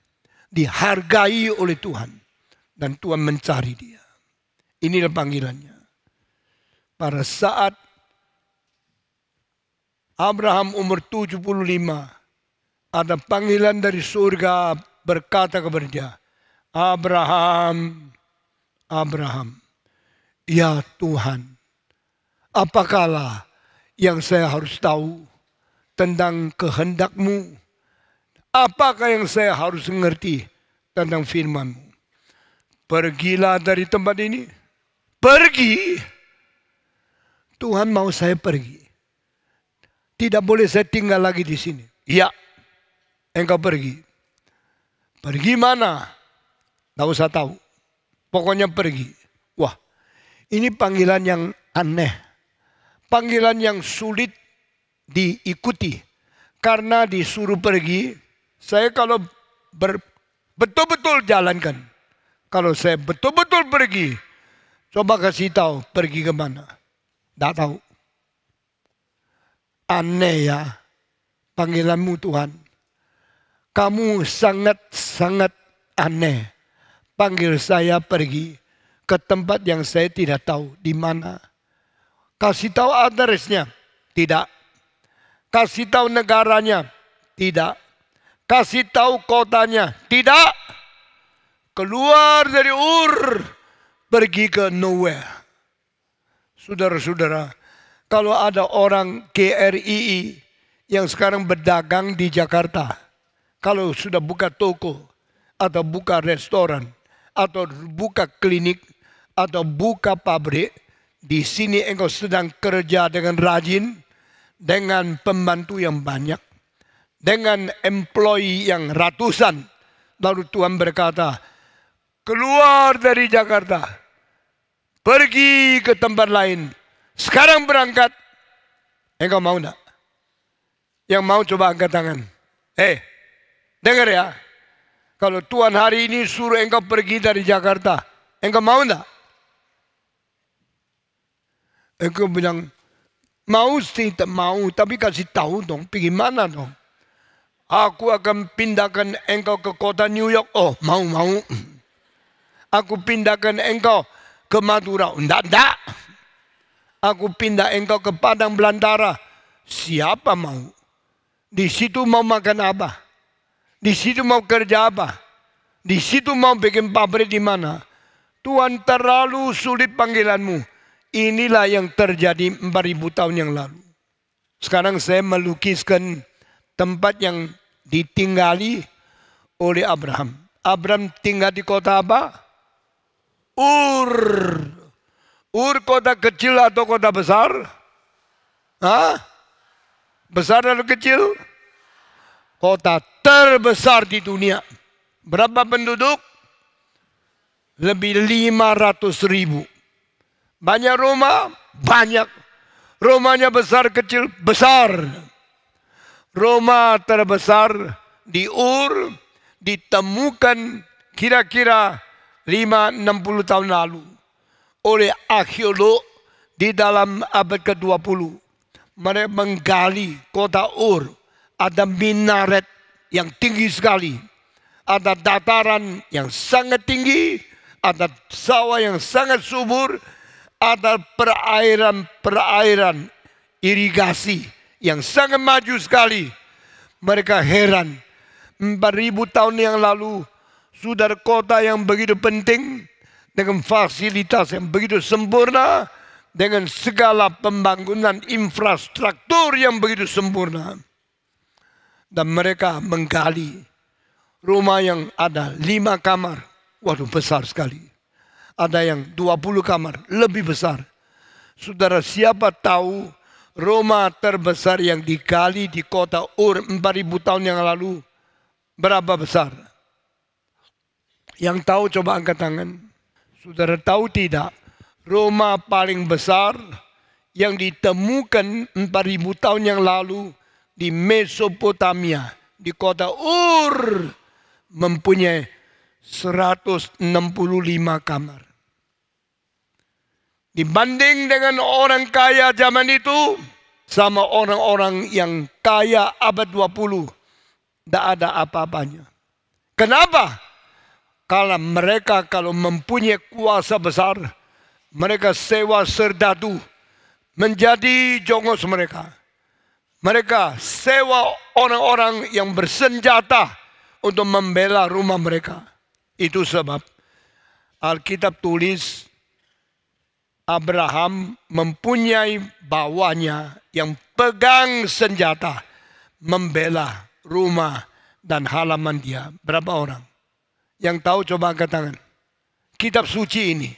dihargai oleh Tuhan. Dan Tuhan mencari dia. Inilah panggilannya. Pada saat Abraham umur 75, ada panggilan dari surga berkata kepada dia, Abraham, Abraham, ya Tuhan, apakah yang saya harus tahu tentang kehendakmu Apakah yang saya harus mengerti tentang firmanmu? Pergilah dari tempat ini. Pergi. Tuhan mau saya pergi. Tidak boleh saya tinggal lagi di sini. Ya, engkau pergi. Pergi mana? Tidak usah tahu. Pokoknya pergi. Wah, ini panggilan yang aneh. Panggilan yang sulit diikuti. Karena disuruh pergi, saya kalau betul-betul jalankan, kalau saya betul-betul pergi, coba kasih tahu pergi ke mana. Tidak tahu. Aneh ya panggilanmu Tuhan. Kamu sangat-sangat aneh. Panggil saya pergi ke tempat yang saya tidak tahu di mana. Kasih tahu adresnya? Tidak. Kasih tahu negaranya? Tidak kasih tahu kotanya. Tidak. Keluar dari Ur, pergi ke nowhere. Saudara-saudara, kalau ada orang GRII yang sekarang berdagang di Jakarta, kalau sudah buka toko atau buka restoran atau buka klinik atau buka pabrik, di sini engkau sedang kerja dengan rajin, dengan pembantu yang banyak, dengan employee yang ratusan. Lalu Tuhan berkata, keluar dari Jakarta, pergi ke tempat lain, sekarang berangkat. Engkau mau enggak? Yang mau coba angkat tangan. Eh, dengar ya. Kalau Tuhan hari ini suruh engkau pergi dari Jakarta, engkau mau enggak? Engkau bilang, mau sih tak mau, tapi kasih tahu dong, pergi mana dong? Aku akan pindahkan engkau ke kota New York. Oh, mau, mau. Aku pindahkan engkau ke Madura. Enggak, enggak. Aku pindah engkau ke Padang Belantara. Siapa mau? Di situ mau makan apa? Di situ mau kerja apa? Di situ mau bikin pabrik di mana? Tuhan terlalu sulit panggilanmu. Inilah yang terjadi 4000 tahun yang lalu. Sekarang saya melukiskan tempat yang ditinggali oleh Abraham. Abraham tinggal di kota apa? Ur. Ur kota kecil atau kota besar? Hah? Besar atau kecil? Kota terbesar di dunia. Berapa penduduk? Lebih 500 ribu. Banyak rumah? Banyak. Rumahnya besar kecil? Besar. Rumah terbesar di Ur ditemukan kira-kira 5-60 tahun lalu oleh arkeolog di dalam abad ke-20. Mereka menggali kota Ur. Ada minaret yang tinggi sekali. Ada dataran yang sangat tinggi. Ada sawah yang sangat subur ada perairan-perairan irigasi yang sangat maju sekali. Mereka heran. 4000 tahun yang lalu, sudah kota yang begitu penting, dengan fasilitas yang begitu sempurna, dengan segala pembangunan infrastruktur yang begitu sempurna. Dan mereka menggali rumah yang ada lima kamar. Waduh besar sekali ada yang 20 kamar, lebih besar. Saudara siapa tahu Roma terbesar yang dikali di kota Ur 4000 tahun yang lalu berapa besar? Yang tahu coba angkat tangan. Saudara tahu tidak? Roma paling besar yang ditemukan 4000 tahun yang lalu di Mesopotamia, di kota Ur mempunyai 165 kamar. Dibanding dengan orang kaya zaman itu sama orang-orang yang kaya abad 20 tidak ada apa-apanya. Kenapa? Karena mereka kalau mempunyai kuasa besar, mereka sewa serdadu menjadi jongos mereka. Mereka sewa orang-orang yang bersenjata untuk membela rumah mereka. Itu sebab Alkitab tulis Abraham mempunyai bawahnya yang pegang senjata membela rumah dan halaman dia. Berapa orang? Yang tahu coba angkat tangan. Kitab suci ini.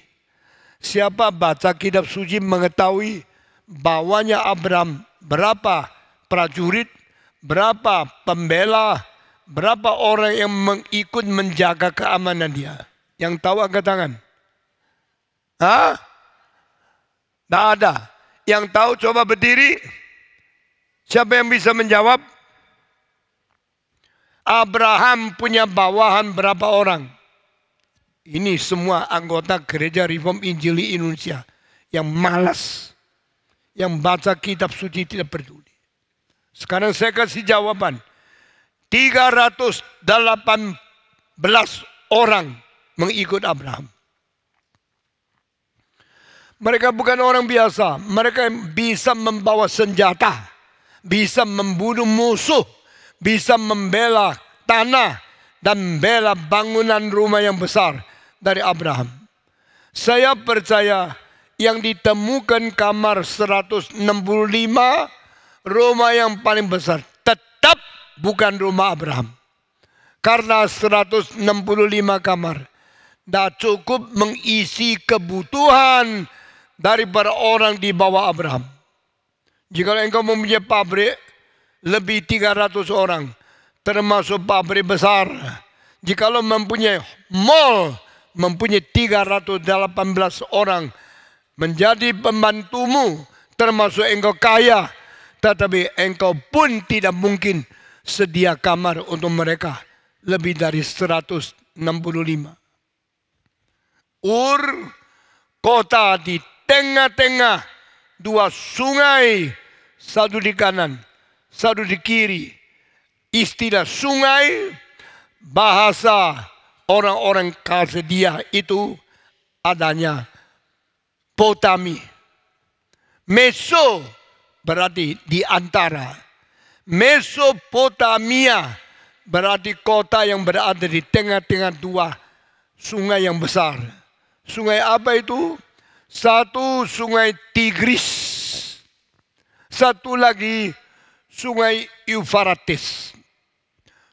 Siapa baca kitab suci mengetahui bawahnya Abraham berapa prajurit, berapa pembela, berapa orang yang mengikut menjaga keamanan dia. Yang tahu angkat tangan. Hah? Tidak ada. Yang tahu coba berdiri. Siapa yang bisa menjawab? Abraham punya bawahan berapa orang? Ini semua anggota gereja Reform Injili Indonesia yang malas, yang baca kitab suci tidak peduli. Sekarang saya kasih jawaban. 318 orang mengikut Abraham. Mereka bukan orang biasa. Mereka bisa membawa senjata. Bisa membunuh musuh. Bisa membela tanah. Dan membela bangunan rumah yang besar dari Abraham. Saya percaya yang ditemukan kamar 165 rumah yang paling besar tetap bukan rumah Abraham. Karena 165 kamar tidak cukup mengisi kebutuhan daripada orang di bawah Abraham. Jika engkau mempunyai pabrik lebih 300 orang, termasuk pabrik besar. Jika lo mempunyai mall, mempunyai 318 orang, menjadi pembantumu, termasuk engkau kaya, tetapi engkau pun tidak mungkin sedia kamar untuk mereka lebih dari 165. Ur, kota di tengah-tengah dua sungai, satu di kanan, satu di kiri. Istilah sungai, bahasa orang-orang Kalsedia itu adanya Potami. Meso berarti di antara. Mesopotamia berarti kota yang berada di tengah-tengah dua sungai yang besar. Sungai apa itu? Satu sungai Tigris. Satu lagi sungai Euphrates.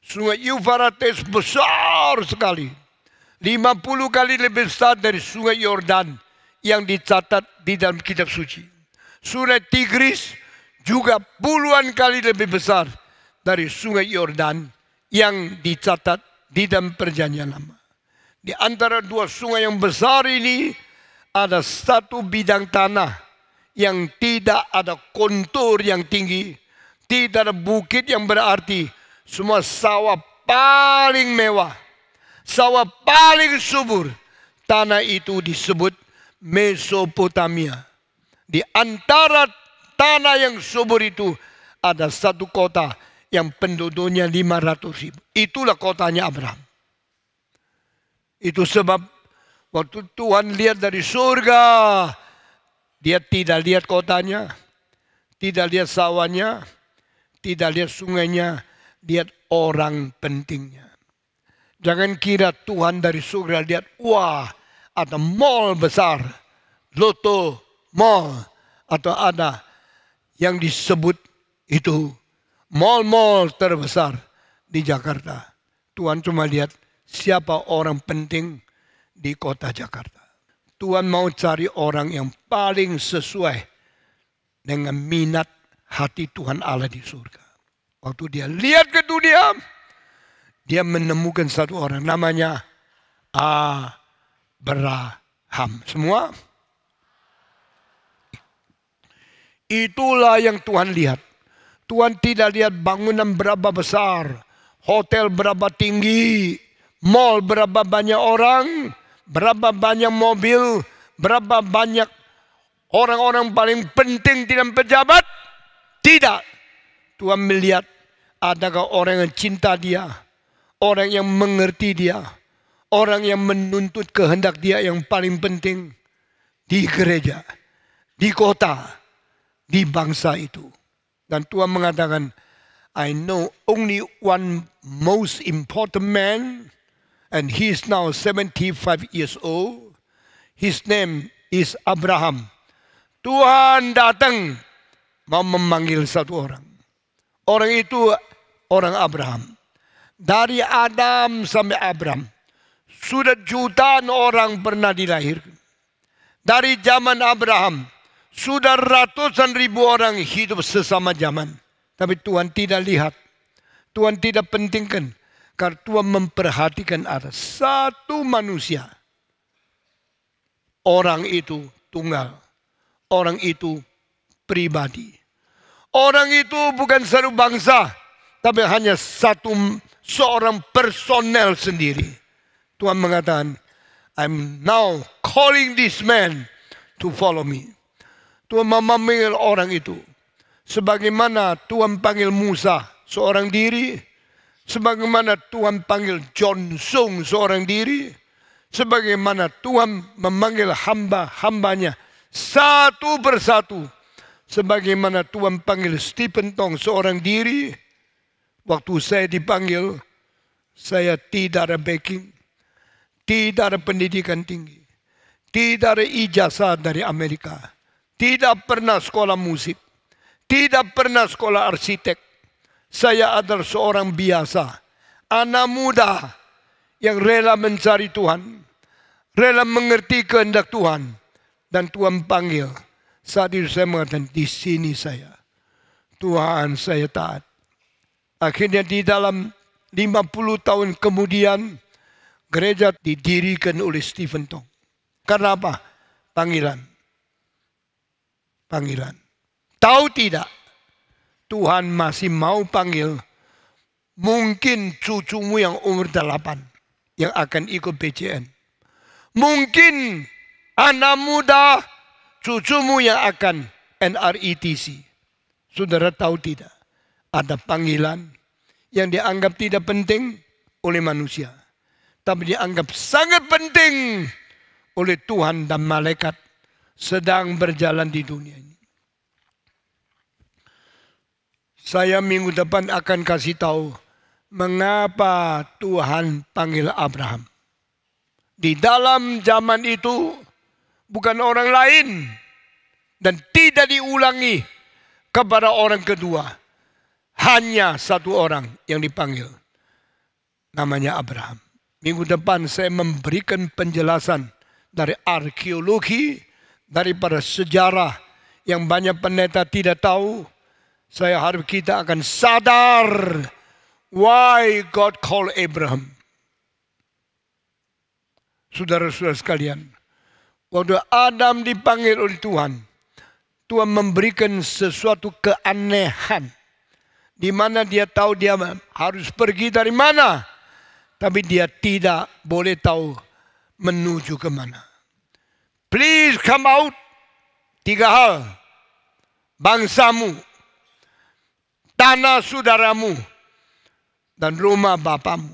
Sungai Euphrates besar sekali. 50 kali lebih besar dari sungai Yordan yang dicatat di dalam kitab suci. Sungai Tigris juga puluhan kali lebih besar dari sungai Yordan yang dicatat di dalam perjanjian lama. Di antara dua sungai yang besar ini ada satu bidang tanah yang tidak ada kontur yang tinggi, tidak ada bukit yang berarti, semua sawah paling mewah, sawah paling subur. Tanah itu disebut Mesopotamia. Di antara tanah yang subur itu ada satu kota yang penduduknya 500 ribu. Itulah kotanya Abraham. Itu sebab waktu Tuhan lihat dari surga, dia tidak lihat kotanya, tidak lihat sawahnya, tidak lihat sungainya, lihat orang pentingnya. Jangan kira Tuhan dari surga lihat, wah ada mall besar, loto mall, atau ada yang disebut itu mall-mall terbesar di Jakarta. Tuhan cuma lihat siapa orang penting di kota Jakarta. Tuhan mau cari orang yang paling sesuai dengan minat hati Tuhan Allah di surga. Waktu dia lihat ke dunia, dia menemukan satu orang namanya Abraham. Semua itulah yang Tuhan lihat. Tuhan tidak lihat bangunan berapa besar, hotel berapa tinggi, mall berapa banyak orang, berapa banyak mobil, berapa banyak orang-orang paling penting di dalam pejabat. Tidak. Tuhan melihat adakah orang yang cinta dia, orang yang mengerti dia, orang yang menuntut kehendak dia yang paling penting di gereja, di kota, di bangsa itu. Dan Tuhan mengatakan, I know only one most important man, and he is now 75 years old. His name is Abraham. Tuhan datang mau memanggil satu orang. Orang itu orang Abraham. Dari Adam sampai Abraham. Sudah jutaan orang pernah dilahirkan. Dari zaman Abraham sudah ratusan ribu orang hidup sesama zaman. Tapi Tuhan tidak lihat. Tuhan tidak pentingkan. Karena Tuhan memperhatikan ada satu manusia. Orang itu tunggal. Orang itu pribadi. Orang itu bukan satu bangsa. Tapi hanya satu seorang personel sendiri. Tuhan mengatakan, I'm now calling this man to follow me. Tuhan memanggil orang itu. Sebagaimana Tuhan panggil Musa seorang diri. Sebagaimana Tuhan panggil John Sung seorang diri. Sebagaimana Tuhan memanggil hamba-hambanya satu persatu. Sebagaimana Tuhan panggil Stephen Tong seorang diri. Waktu saya dipanggil, saya tidak ada backing. Tidak ada pendidikan tinggi. Tidak ada ijazah dari Amerika tidak pernah sekolah musik, Tidak pernah sekolah arsitek. Saya adalah seorang biasa. Anak muda yang rela mencari Tuhan. Rela mengerti kehendak Tuhan. Dan Tuhan panggil. Saat itu saya mengatakan, di sini saya. Tuhan saya taat. Akhirnya di dalam 50 tahun kemudian, gereja didirikan oleh Stephen Tong. Karena apa? Panggilan. Panggilan. Tahu tidak? Tuhan masih mau panggil mungkin cucumu yang umur delapan yang akan ikut PCN. Mungkin anak muda cucumu yang akan NRITC. Saudara tahu tidak? Ada panggilan yang dianggap tidak penting oleh manusia. Tapi dianggap sangat penting oleh Tuhan dan malaikat sedang berjalan di dunia ini. Saya minggu depan akan kasih tahu mengapa Tuhan panggil Abraham. Di dalam zaman itu bukan orang lain dan tidak diulangi kepada orang kedua. Hanya satu orang yang dipanggil. Namanya Abraham. Minggu depan saya memberikan penjelasan dari arkeologi, daripada sejarah yang banyak pendeta tidak tahu. Saya harap kita akan sadar why God called Abraham. Saudara-saudara sekalian, waktu Adam dipanggil oleh Tuhan, Tuhan memberikan sesuatu keanehan. Di mana dia tahu dia harus pergi dari mana. Tapi dia tidak boleh tahu menuju ke mana. Please come out. Tiga hal. Bangsamu, tanah saudaramu, dan rumah bapamu.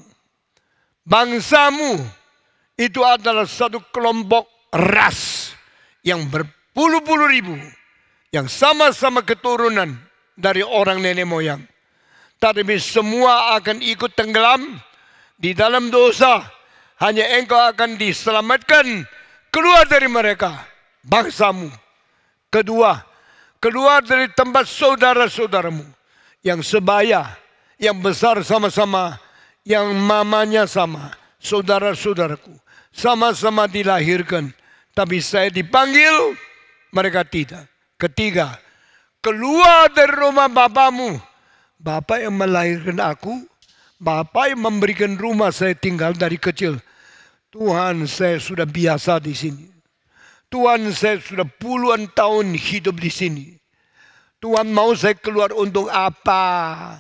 Bangsamu itu adalah satu kelompok ras yang berpuluh-puluh ribu yang sama-sama keturunan dari orang nenek moyang. Tapi semua akan ikut tenggelam di dalam dosa. Hanya engkau akan diselamatkan keluar dari mereka, bangsamu. Kedua, keluar dari tempat saudara-saudaramu yang sebaya, yang besar sama-sama, yang mamanya sama, saudara-saudaraku. Sama-sama dilahirkan, tapi saya dipanggil, mereka tidak. Ketiga, keluar dari rumah bapamu. Bapak yang melahirkan aku, Bapak yang memberikan rumah saya tinggal dari kecil. Tuhan saya sudah biasa di sini. Tuhan saya sudah puluhan tahun hidup di sini. Tuhan mau saya keluar untuk apa?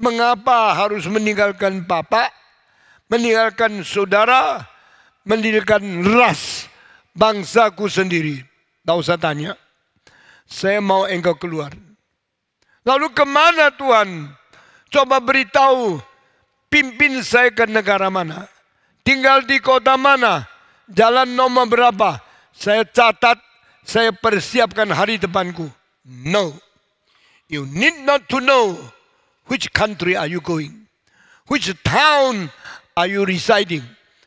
Mengapa harus meninggalkan Bapak? Meninggalkan saudara? Meninggalkan ras bangsaku sendiri? Tahu usah tanya. Saya mau engkau keluar. Lalu ke mana Tuhan? Coba beritahu, pimpin saya ke negara mana? Tinggal di kota mana? Jalan nomor berapa? Saya catat, saya persiapkan hari depanku. No. You need not to know which country are you going. Which town are you residing.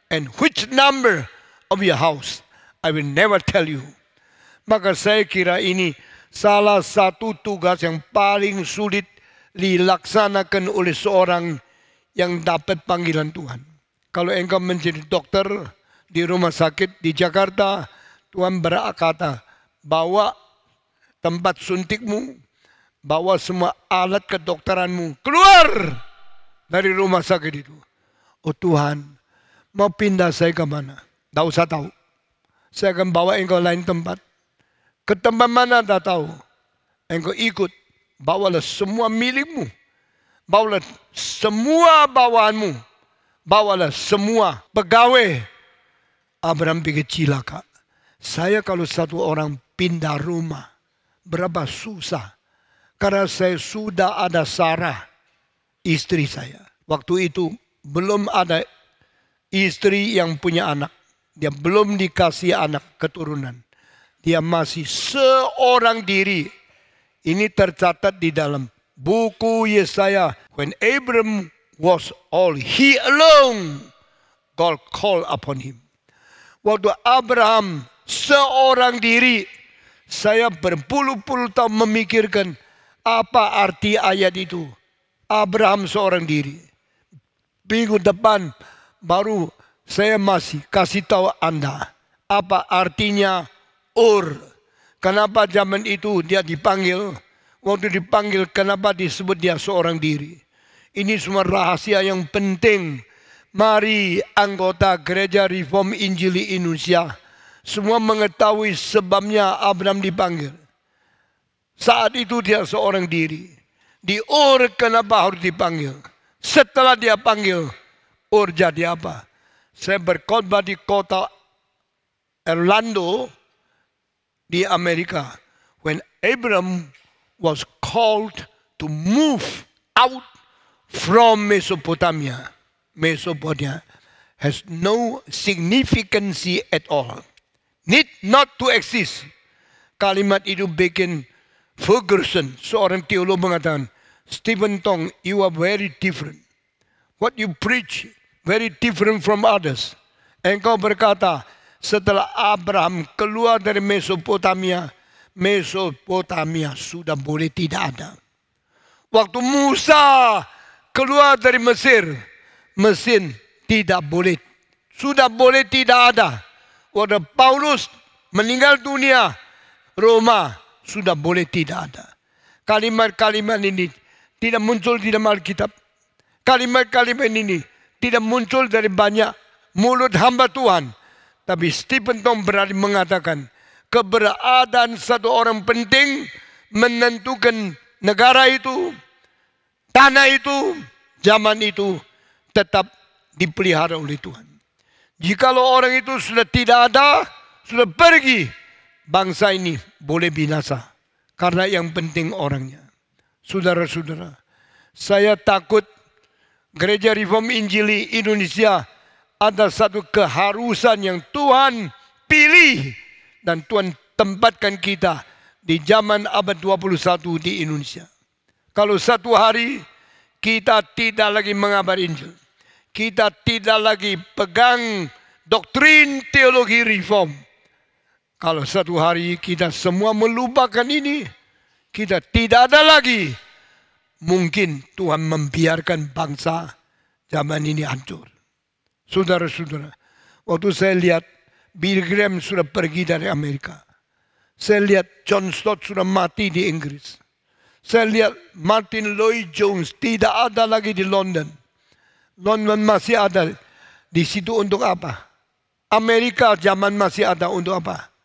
And which number of your house. I will never tell you. Maka saya kira ini salah satu tugas yang paling sulit dilaksanakan oleh seorang yang dapat panggilan Tuhan. Kalau engkau menjadi dokter di rumah sakit di Jakarta, Tuhan berkata, bawa tempat suntikmu, bawa semua alat kedokteranmu, keluar dari rumah sakit itu. Oh Tuhan, mau pindah saya ke mana? Tidak usah tahu. Saya akan bawa engkau lain tempat. Ke tempat mana tak tahu. Engkau ikut. Bawalah semua milikmu. Bawalah semua bawaanmu. Bawalah semua pegawai. Abraham pikir cilaka. Saya kalau satu orang pindah rumah. Berapa susah. Karena saya sudah ada Sarah. Istri saya. Waktu itu belum ada istri yang punya anak. Dia belum dikasih anak keturunan dia masih seorang diri. Ini tercatat di dalam buku Yesaya. When Abram was all he alone, God called upon him. Waktu Abraham seorang diri, saya berpuluh-puluh tahun memikirkan Apa arti ayat itu? Abraham seorang diri. Minggu depan baru saya masih kasih tahu Anda apa artinya Ur. Kenapa zaman itu dia dipanggil? Waktu dipanggil kenapa disebut dia seorang diri? Ini semua rahasia yang penting. Mari anggota gereja Reform Injili Indonesia semua mengetahui sebabnya Abraham dipanggil. Saat itu dia seorang diri. Di Ur kenapa harus dipanggil? Setelah dia panggil, Ur jadi apa? Saya berkhotbah di kota Orlando di Amerika. When Abram was called to move out from Mesopotamia. Mesopotamia has no significance at all. Need not to exist. Kalimat itu bikin Ferguson, seorang teolog mengatakan, Stephen Tong, you are very different. What you preach, very different from others. Engkau berkata, setelah Abraham keluar dari Mesopotamia, Mesopotamia sudah boleh tidak ada. Waktu Musa keluar dari Mesir, mesin tidak boleh, sudah boleh tidak ada. Waktu Paulus meninggal dunia, Roma sudah boleh tidak ada. Kalimat-kalimat ini tidak muncul di dalam Alkitab. Kalimat-kalimat ini tidak muncul dari banyak mulut hamba Tuhan. Tapi Stephen Tom berani mengatakan keberadaan satu orang penting menentukan negara itu, tanah itu, zaman itu tetap dipelihara oleh Tuhan. Jikalau orang itu sudah tidak ada, sudah pergi, bangsa ini boleh binasa karena yang penting orangnya. Saudara-saudara, saya takut Gereja Reform Injili Indonesia ada satu keharusan yang Tuhan pilih dan Tuhan tempatkan kita di zaman abad 21 di Indonesia. Kalau satu hari kita tidak lagi mengabar Injil, kita tidak lagi pegang doktrin teologi reform, kalau satu hari kita semua melupakan ini, kita tidak ada lagi. Mungkin Tuhan membiarkan bangsa zaman ini hancur. Saudara-saudara, waktu saya lihat Bill Graham sudah pergi dari Amerika. Saya lihat John Stott sudah mati di Inggris. Saya lihat Martin Lloyd Jones tidak ada lagi di London. London masih ada di situ untuk apa? Amerika zaman masih ada untuk apa?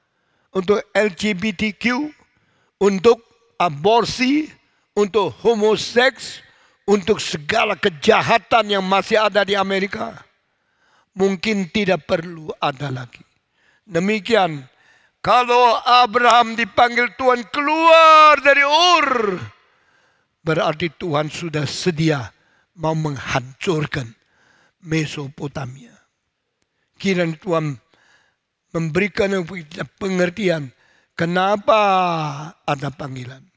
untuk LGBTQ, untuk aborsi, untuk homoseks, untuk segala kejahatan yang masih ada di Amerika. Mungkin tidak perlu ada lagi. Demikian, kalau Abraham dipanggil Tuhan keluar dari Ur, berarti Tuhan sudah sedia mau menghancurkan Mesopotamia. Kiranya Tuhan memberikan pengertian kenapa ada panggilan.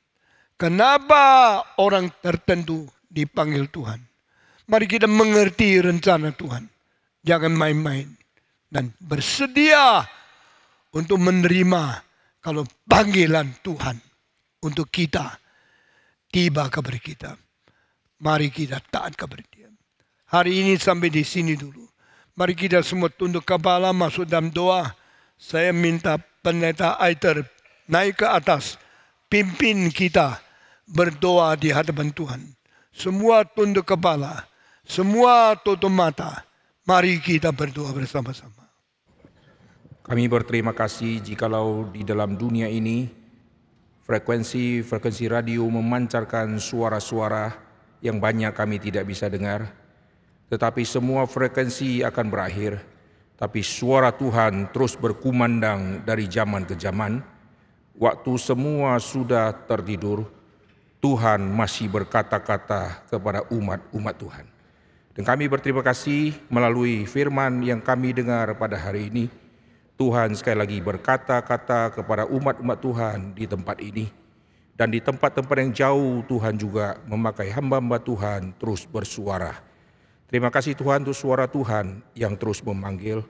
Kenapa orang tertentu dipanggil Tuhan. Mari kita mengerti rencana Tuhan. Jangan main-main. Dan bersedia untuk menerima kalau panggilan Tuhan untuk kita tiba kepada kita. Mari kita taat kepada dia. Hari ini sampai di sini dulu. Mari kita semua tunduk kepala masuk dalam doa. Saya minta pendeta Aiter naik ke atas, pimpin kita berdoa di hadapan Tuhan. Semua tunduk kepala, semua tutup mata. Mari kita berdoa bersama-sama. Kami berterima kasih jikalau di dalam dunia ini frekuensi-frekuensi radio memancarkan suara-suara yang banyak kami tidak bisa dengar. Tetapi semua frekuensi akan berakhir tapi suara Tuhan terus berkumandang dari zaman ke zaman. Waktu semua sudah tertidur, Tuhan masih berkata-kata kepada umat-umat Tuhan. Dan kami berterima kasih melalui firman yang kami dengar pada hari ini. Tuhan sekali lagi berkata-kata kepada umat-umat Tuhan di tempat ini. Dan di tempat-tempat yang jauh Tuhan juga memakai hamba-hamba Tuhan terus bersuara Terima kasih Tuhan untuk suara Tuhan yang terus memanggil,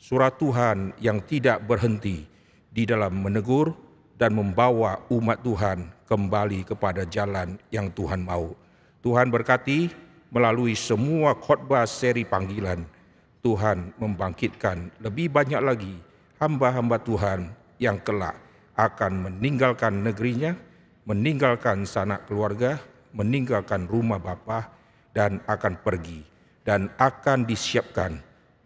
suara Tuhan yang tidak berhenti di dalam menegur dan membawa umat Tuhan kembali kepada jalan yang Tuhan mau. Tuhan berkati melalui semua khotbah seri panggilan. Tuhan membangkitkan lebih banyak lagi hamba-hamba Tuhan yang kelak akan meninggalkan negerinya, meninggalkan sanak keluarga, meninggalkan rumah bapa dan akan pergi dan akan disiapkan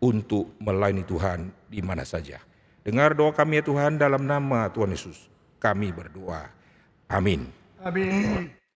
untuk melayani Tuhan di mana saja. Dengar doa kami ya Tuhan dalam nama Tuhan Yesus. Kami berdoa. Amin. Amin.